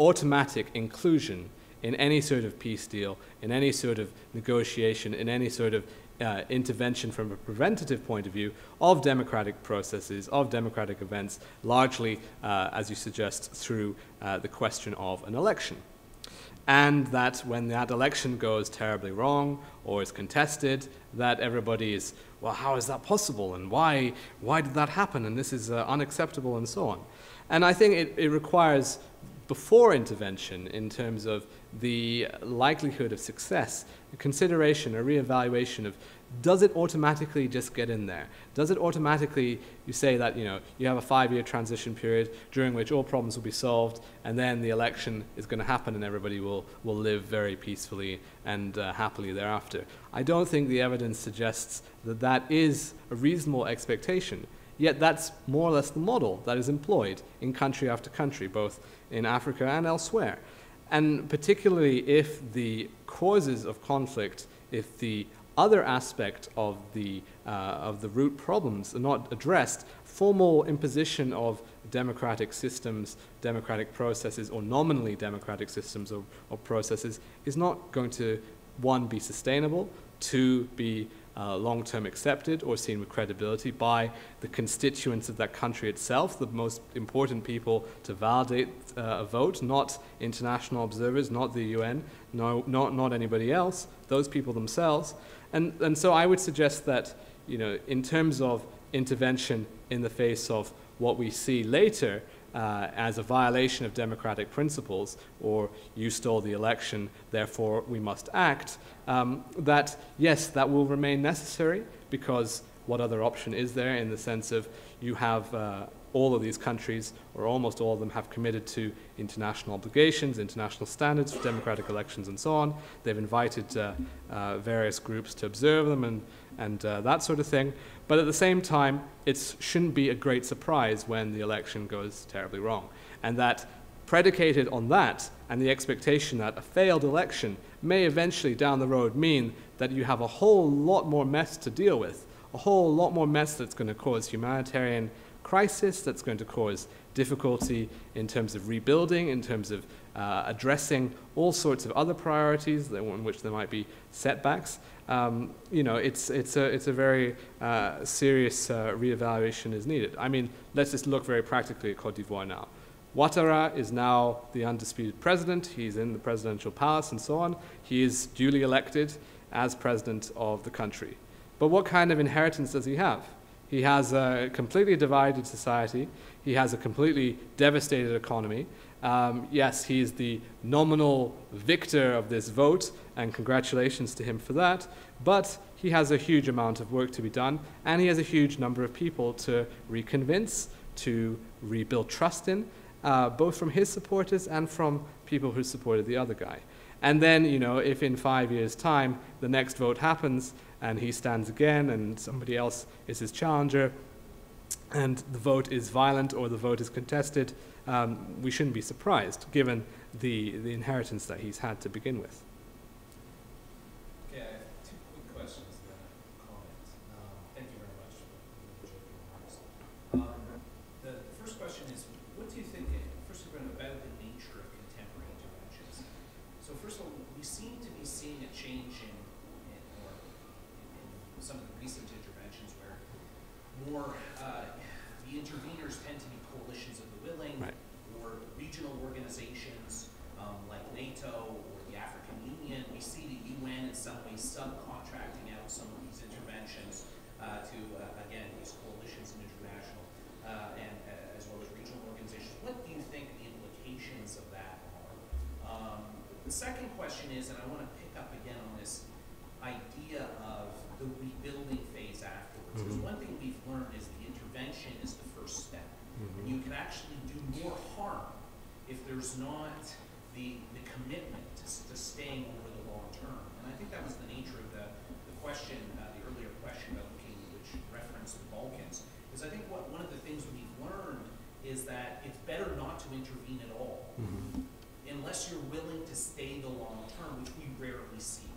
automatic inclusion in any sort of peace deal, in any sort of negotiation, in any sort of uh, intervention from a preventative point of view of democratic processes, of democratic events, largely, uh, as you suggest, through uh, the question of an election. And that when that election goes terribly wrong or is contested, that everybody is, well, how is that possible? And why, why did that happen? And this is uh, unacceptable and so on. And I think it, it requires before intervention in terms of the likelihood of success, a consideration, a reevaluation of does it automatically just get in there? Does it automatically, you say that you know you have a five-year transition period during which all problems will be solved, and then the election is going to happen, and everybody will will live very peacefully and uh, happily thereafter. I don't think the evidence suggests that that is a reasonable expectation. Yet that's more or less the model that is employed in country after country, both in Africa and elsewhere. And particularly if the causes of conflict, if the other aspect of the, uh, of the root problems are not addressed, formal imposition of democratic systems, democratic processes, or nominally democratic systems or, or processes is not going to, one, be sustainable, two, be uh, long term accepted or seen with credibility by the constituents of that country itself, the most important people to validate uh, a vote, not international observers, not the UN, no, not, not anybody else, those people themselves. And, and so I would suggest that, you know, in terms of intervention in the face of what we see later, uh, as a violation of democratic principles, or you stole the election, therefore we must act, um, that yes, that will remain necessary because what other option is there in the sense of you have uh, all of these countries, or almost all of them, have committed to international obligations, international standards for democratic elections, and so on. They've invited uh, uh, various groups to observe them and, and uh, that sort of thing. But at the same time, it shouldn't be a great surprise when the election goes terribly wrong. And that predicated on that and the expectation that a failed election may eventually down the road mean that you have a whole lot more mess to deal with, a whole lot more mess that's going to cause humanitarian crisis, that's going to cause difficulty in terms of rebuilding, in terms of uh, addressing all sorts of other priorities in which there might be setbacks. Um, you know, it's, it's, a, it's a very uh, serious uh, reevaluation is needed. I mean, let's just look very practically at Cote d'Ivoire now. Ouattara is now the undisputed president. He's in the presidential palace and so on. He is duly elected as president of the country. But what kind of inheritance does he have? He has a completely divided society. He has a completely devastated economy. Um, yes, he's the nominal victor of this vote, and congratulations to him for that. But he has a huge amount of work to be done, and he has a huge number of people to reconvince, to rebuild trust in, uh, both from his supporters and from people who supported the other guy. And then, you know, if in five years' time the next vote happens and he stands again and somebody else is his challenger, and the vote is violent or the vote is contested, um, we shouldn't be surprised given the, the inheritance that he's had to begin with. Okay, I have two quick questions then, comments. Um, thank you very much for the joking remarks. Um, the, the first question is, what do you think, first of all, about the nature of contemporary interventions? So first of all, we seem to be seeing a change in, in or in, in some of the recent interventions where more uh, the interveners tend to be coalitions of the willing Right. or regional organizations um, like NATO or the African Union. We see the UN in some ways subcontracting out some of these interventions uh, to, uh, again, these coalitions and international uh, and uh, as well as regional organizations. What do you think the implications of that are? Um, the second question is, and I want to pick up again on this idea of the rebuilding phase Because thing we've learned is the intervention is the first step. Mhm. You can actually do more harm if there's not the, the commitment to, to staying over the long term. And I think that was the nature of the, the question, uh, the earlier question about looking, which referenced the Balkans, is I think what, one of the things we've learned is that it's better not to intervene at all Mhm. unless you're willing to stay the long term, which we rarely see.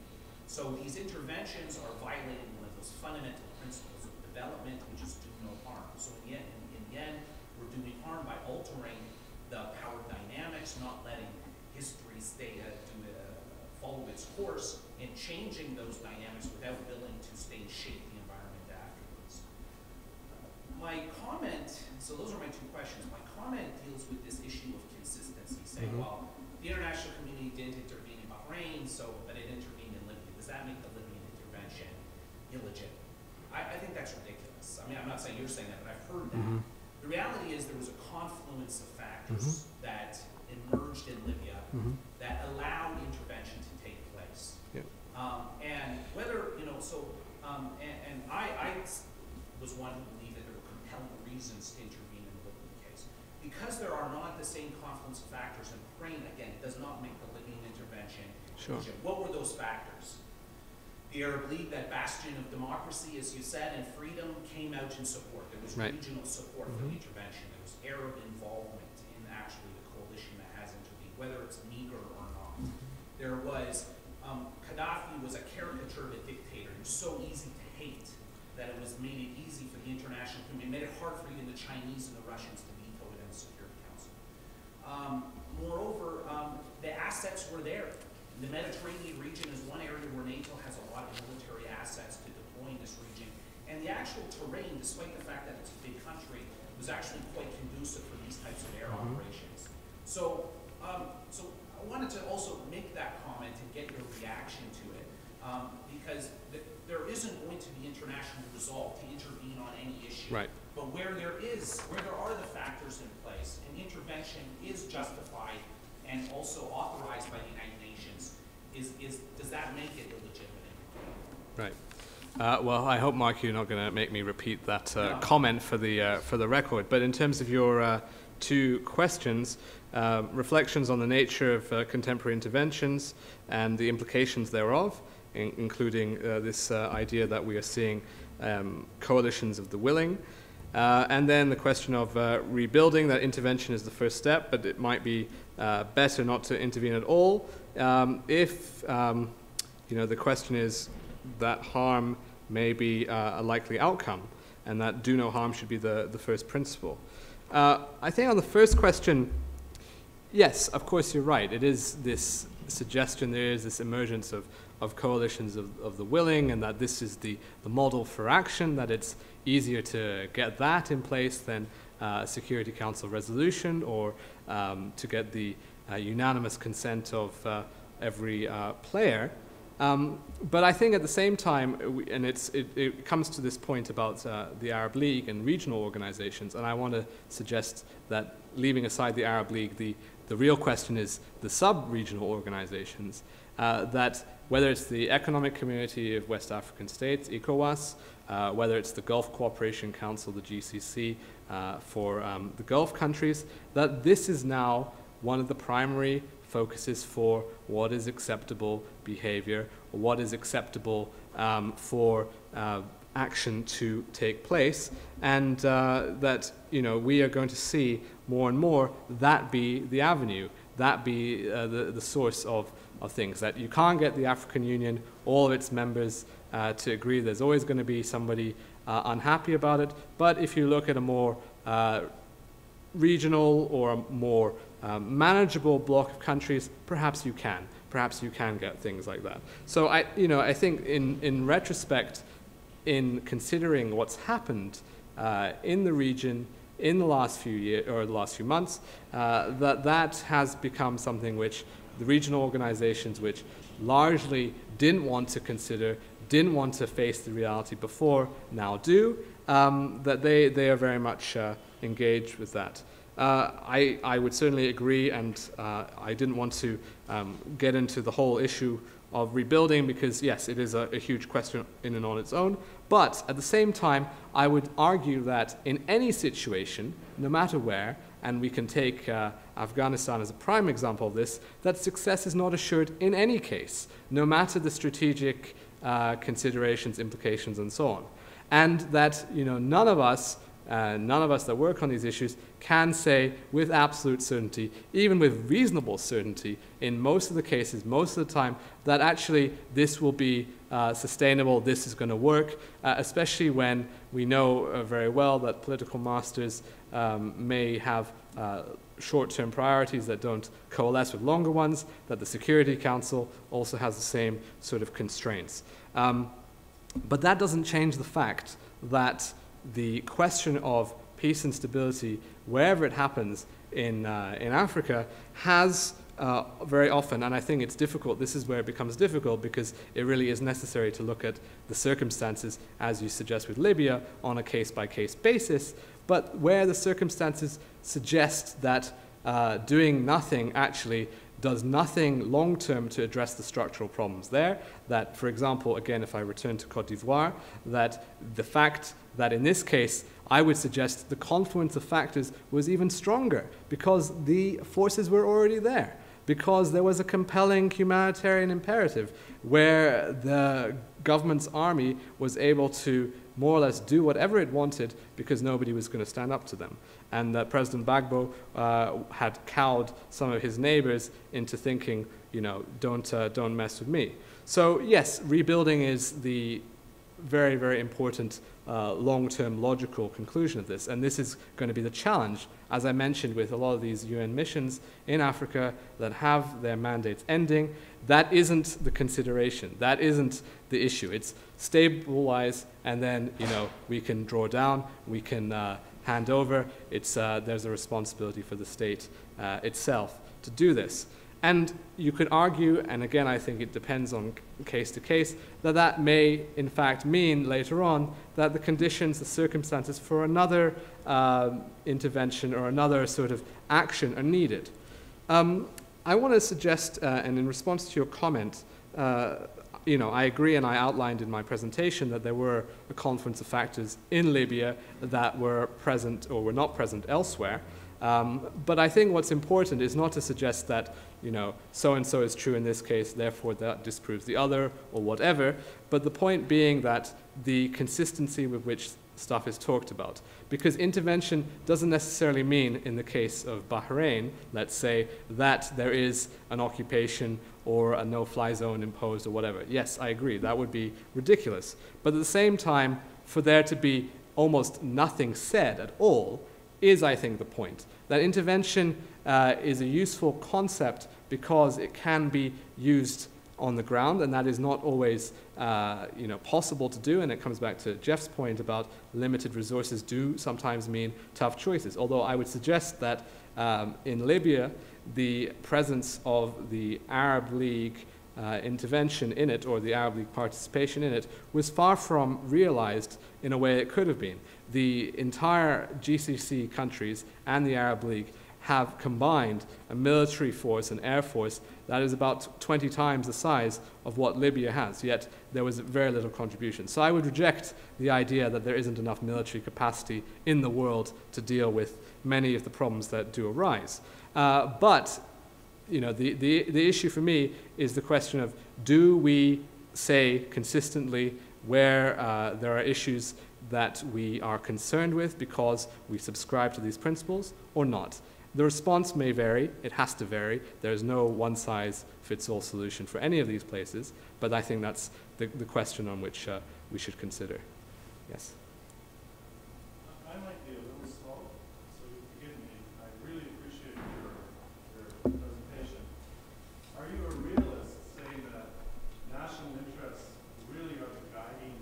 So these interventions are violating one of those fundamental principles development, which is do no harm. So in the end, in, in the end, we're doing harm by altering the power dynamics, not letting history stay uh, do uh, follow its course, and changing those dynamics without willing to stay shape the environment afterwards. My comment, so those are my two questions. My comment deals with this issue of consistency, saying, Mhm. well, the international community didn't intervene in Bahrain, so, but it intervened in Libya. Does that make the Libyan intervention illegitimate? I, I think that's ridiculous. I mean, I'm not saying you're saying that, but I've heard that. Mhm. The reality is there was a confluence of factors that emerged in Libya Mhm. that allowed intervention to take place. Yep. Um, and whether, you know, so, um, and, and I, I was one who believed that there were compelling reasons to intervene in the Libyan case. Because there are not the same confluence of factors in Bahrain, again, it does not make the Libyan intervention Sure. What were those factors? The Arab League, that bastion of democracy, as you said, and freedom came out in support. There was Right. regional support for the Mhm. intervention. There was Arab involvement in actually the coalition that has intervened, whether it's meager or not. There was, um, Gaddafi was a caricature of a dictator. He was so easy to hate that it was made it easy for the international community, made it hard for even the Chinese and the Russians to veto it in the Security Council. Um, moreover, um, the assets were there. The Mediterranean region is one area where NATO has a lot of military assets to deploy in this region. And the actual terrain, despite the fact that it's a big country, was actually quite conducive for these types of air Mhm. operations. So, um, so I wanted to also make that comment and get your reaction to it. um, because th- there isn't going to be international resolve to intervene on any issue. Right. But where there is, where there are the factors in place, an intervention is justified and also authorized by the United Is, is, does that make it illegitimate? Right. Uh, well, I hope, Mark, you're not going to make me repeat that uh, No. comment for the, uh, for the record. But in terms of your uh, two questions, uh, reflections on the nature of uh, contemporary interventions and the implications thereof, in- including uh, this uh, idea that we are seeing um, coalitions of the willing. Uh, and then the question of uh, rebuilding, that intervention is the first step, but it might be uh, better not to intervene at all. Um, if, um, you know, the question is that harm may be uh, a likely outcome, and that do no harm should be the, the first principle. Uh, I think on the first question, yes, of course you're right. It is this suggestion, there is this emergence of, of coalitions of, of the willing, and that this is the, the model for action, that it's easier to get that in place than uh, a Security Council resolution or um, to get the unanimous consent of uh, every uh, player. Um, but I think at the same time, uh, and it's, it, it comes to this point about uh, the Arab League and regional organizations, and I want to suggest that leaving aside the Arab League, the, the real question is the sub-regional organizations, uh, that whether it's the Economic Community of West African States, ECOWAS, uh, whether it's the Gulf Cooperation Council, the GCC, uh, for um, the Gulf countries, that this is now one of the primary focuses for what is acceptable behavior, or what is acceptable um, for uh, action to take place, and uh, that you know we are going to see more and more that be the avenue, that be uh, the, the source of, of things. That you can't get the African Union, all of its members, uh, to agree. There's always going to be somebody uh, unhappy about it. But if you look at a more uh, regional or a more um, manageable block of countries, perhaps you can. Perhaps you can get things like that. So I, you know, I think in, in retrospect, in considering what's happened uh, in the region in the last few years or the last few months, uh, that that has become something which the regional organizations, which largely didn't want to consider, didn't want to face the reality before, now do. Um, that they, they are very much uh, engaged with that. Uh, I, I would certainly agree, and uh, I didn't want to um, get into the whole issue of rebuilding because, yes, it is a, a, huge question in and on its own. But at the same time, I would argue that in any situation, no matter where, and we can take uh, Afghanistan as a prime example of this, that success is not assured in any case, no matter the strategic uh, considerations, implications, and so on. And that you know, none of us uh, none of us that work on these issues can say with absolute certainty, even with reasonable certainty, in most of the cases, most of the time, that actually this will be uh, sustainable, this is going to work, uh, especially when we know uh, very well that political masters um, may have uh, short term priorities that don't coalesce with longer ones, that the Security Council also has the same sort of constraints. Um, but that doesn't change the fact that the question of peace and stability, wherever it happens in, uh, in Africa, has uh, very often, and I think it's difficult, this is where it becomes difficult because it really is necessary to look at the circumstances, as you suggest with Libya, on a case by case basis, but where the circumstances suggest that uh, doing nothing actually does nothing long term to address the structural problems there. That, for example, again, if I return to Cote d'Ivoire, that the fact that in this case, I would suggest the confluence of factors was even stronger because the forces were already there, because there was a compelling humanitarian imperative where the government's army was able to more or less do whatever it wanted because nobody was going to stand up to them and that President Gbagbo uh, had cowed some of his neighbors into thinking, you know, don't, uh, don't mess with me. So yes, rebuilding is the very, very important uh, long-term logical conclusion of this. And this is going to be the challenge, as I mentioned, with a lot of these UN missions in Africa that have their mandates ending. That isn't the consideration. That isn't the issue. It's stabilize, and then, you know, we can draw down, we can uh, hand over. It's, uh, there's a responsibility for the state uh, itself to do this. And you could argue, and again, I think it depends on case to case, that that may in fact mean later on that the conditions, the circumstances for another um intervention or another sort of action are needed. Um, I want to suggest, uh, and in response to your comment, uh, you know, I agree and I outlined in my presentation that there were a confluence of factors in Libya that were present or were not present elsewhere. Um, but I think what's important is not to suggest that, you know, so and so is true in this case, therefore that disproves the other or whatever. But the point being that the consistency with which stuff is talked about. Because intervention doesn't necessarily mean, in the case of Bahrain, let's say, that there is an occupation or a no fly zone imposed or whatever. Yes, I agree, that would be ridiculous. But at the same time, for there to be almost nothing said at all is, I think, the point. That intervention uh, is a useful concept because it can be used on the ground, and that is not always uh, you know, possible to do. And it comes back to Jeff's point about limited resources do sometimes mean tough choices. Although I would suggest that um, in Libya, the presence of the Arab League uh, intervention in it or the Arab League participation in it was far from realized in a way it could have been. The entire GCC countries and the Arab League have combined a military force, an air force, that is about 20 times the size of what Libya has, yet there was very little contribution. So I would reject the idea that there isn't enough military capacity in the world to deal with many of the problems that do arise. Uh, but you know, the, the, the issue for me is the question of do we say consistently where uh, there are issues that we are concerned with because we subscribe to these principles or not? The response may vary, it has to vary. There's no one size fits all solution for any of these places, but I think that's the, the question on which uh, we should consider. Yes? I might be a little slow, so you forgive me. I really appreciate your, your presentation. Are you a realist saying that national interests really are the guiding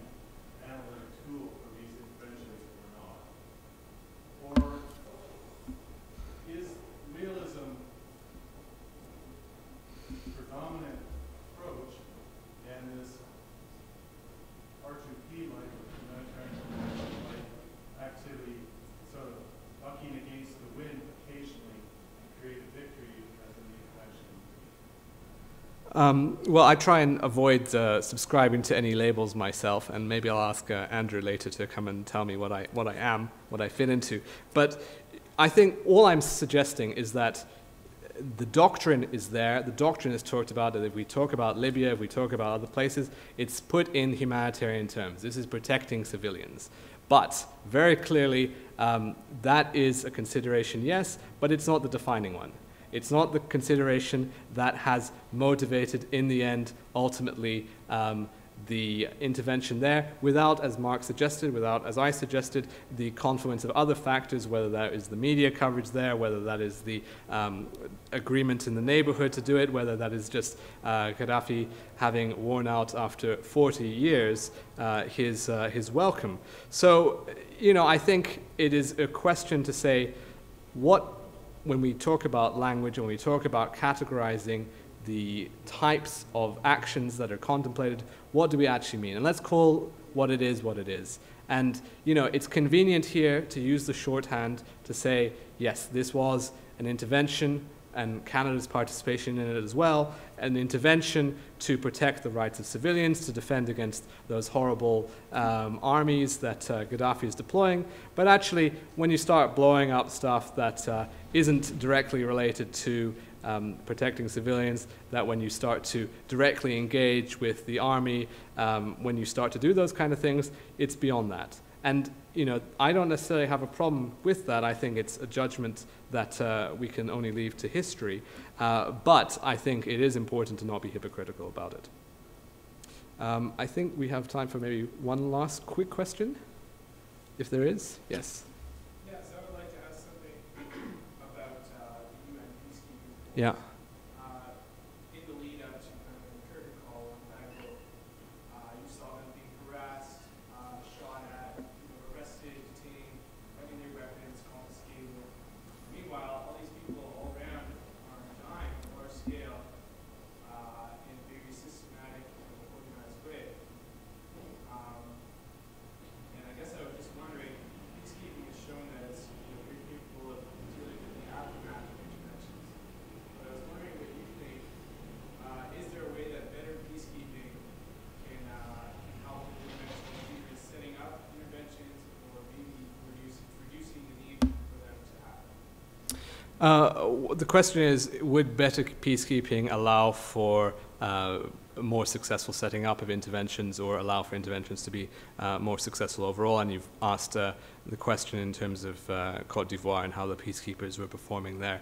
analytic tool for these interventions or not? Or is realism predominant approach and this R2P like humanitarian like activity sort of bucking against the wind occasionally to create a victory as an intervention? Um, well, I try and avoid uh, subscribing to any labels myself, and maybe I'll ask uh, Andrew later to come and tell me what I, what I am, what I fit into. But I think all I'm suggesting is that the doctrine is there. The doctrine is talked about. That if we talk about Libya, if we talk about other places, it's put in humanitarian terms. This is protecting civilians. But very clearly, um, that is a consideration, yes, but it's not the defining one. It's not the consideration that has motivated, in the end, ultimately, um, the intervention there without, as Mark suggested, without, as I suggested, the confluence of other factors, whether that is the media coverage there, whether that is the um, agreement in the neighborhood to do it, whether that is just uh, Gaddafi having worn out after 40 years uh, his, uh, his welcome. So, you know, I think it is a question to say what, when we talk about language, when we talk about categorizing the types of actions that are contemplated, what do we actually mean? And let's call what it is what it is. And, you know, it's convenient here to use the shorthand to say, yes, this was an intervention and Canada's participation in it as well, an intervention to protect the rights of civilians, to defend against those horrible um, armies that uh, Gaddafi is deploying. But actually, when you start blowing up stuff that uh, not directly related to um, protecting civilians, that when you start to directly engage with the army, um, when you start to do those kind of things, it's beyond that. And you know, I don't necessarily have a problem with that. I think it's a judgment that uh, we can only leave to history. Uh, but I think it is important to not be hypocritical about it. Um, I think we have time for maybe one last quick question, if there is. Yes, Yeah. Uh, in the lead up to kind of the curtain call on Gbagbo, uh, you saw them being harassed, uh, shot at, you know, arrested, detained, having their weapons confiscated. Meanwhile, all these people all around are dying on a large scale Uh, the question is, would better peacekeeping allow for uh, more successful setting up of interventions or allow for interventions to be uh, more successful overall? And you've asked uh, the question in terms of uh, Cote d'Ivoire and how the peacekeepers were performing there.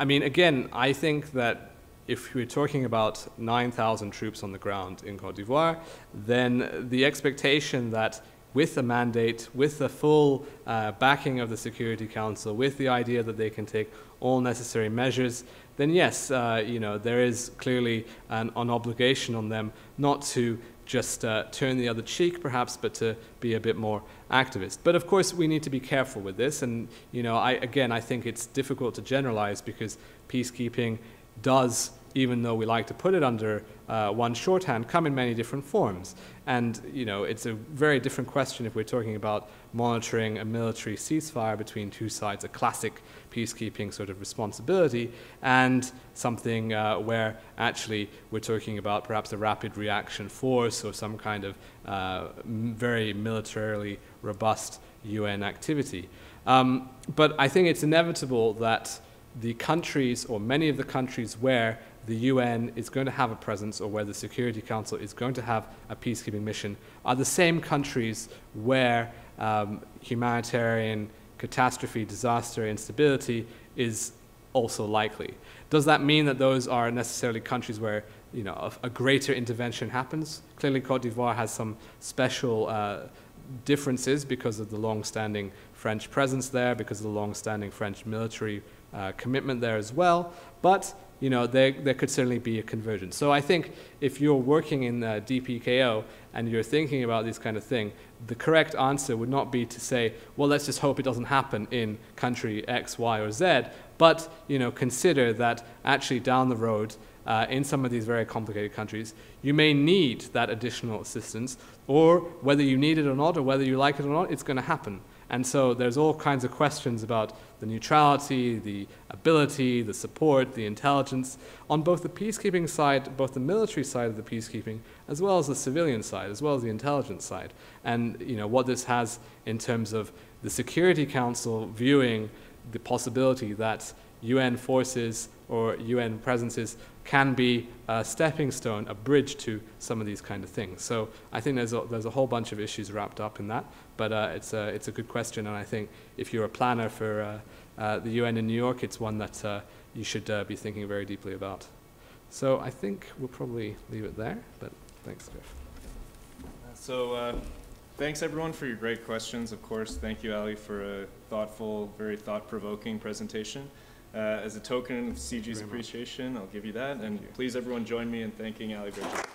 I mean, again, I think that if we're talking about 9,000 troops on the ground in Cote d'Ivoire, then the expectation that with a mandate, with the full uh, backing of the Security Council, with the idea that they can take all necessary measures, then yes, uh, you know, there is clearly an, an obligation on them not to just uh, turn the other cheek, perhaps, but to be a bit more activist. But of course, we need to be careful with this, and you know, I, again, I think it's difficult to generalize because peacekeeping does, even though we like to put it under uh, one shorthand, come in many different forms. And you know, it's a very different question if we're talking about monitoring a military ceasefire between two sides, a classic peacekeeping sort of responsibility, and something uh, where actually we're talking about perhaps a rapid reaction force or some kind of uh, very militarily robust UN activity. Um, but I think it's inevitable that the countries, or many of the countries where the UN is going to have a presence or where the Security Council is going to have a peacekeeping mission, are the same countries where um, humanitarian catastrophe, disaster, instability is also likely. Does that mean that those are necessarily countries where you know a, a greater intervention happens? Clearly, Cote d'Ivoire has some special uh, differences because of the long-standing French presence there, because of the long-standing French military uh, commitment there as well. But you know, there, there could certainly be a convergence. So I think if you're working in uh, DPKO and you're thinking about this kind of thing, the correct answer would not be to say, well, let's just hope it doesn't happen in country X, Y, or Z, but you know, consider that actually down the road, uh, in some of these very complicated countries, you may need that additional assistance, or whether you need it or not, or whether you like it or not, it's going to happen. And so there's all kinds of questions about the neutrality, the ability, the support, the intelligence on both the peacekeeping side, both the military side of the peacekeeping, as well as the civilian side, as well as the intelligence side. And you know what this has in terms of the Security Council viewing the possibility that UN forces or UN presences can be a stepping stone, a bridge to some of these kind of things. So I think there's a, there's a whole bunch of issues wrapped up in that, but uh, it's, a, it's a good question, and I think if you're a planner for uh, uh, the UN in New York, it's one that uh, you should uh, be thinking very deeply about. So I think we'll probably leave it there, but thanks, Jeff. So, uh, thanks everyone for your great questions. Of course, thank you, Aly, for a thoughtful, very thought-provoking presentation. Uh, as a token of CIGI's appreciation, I'll give you that. And please, everyone, join me in thanking Aly Verjee.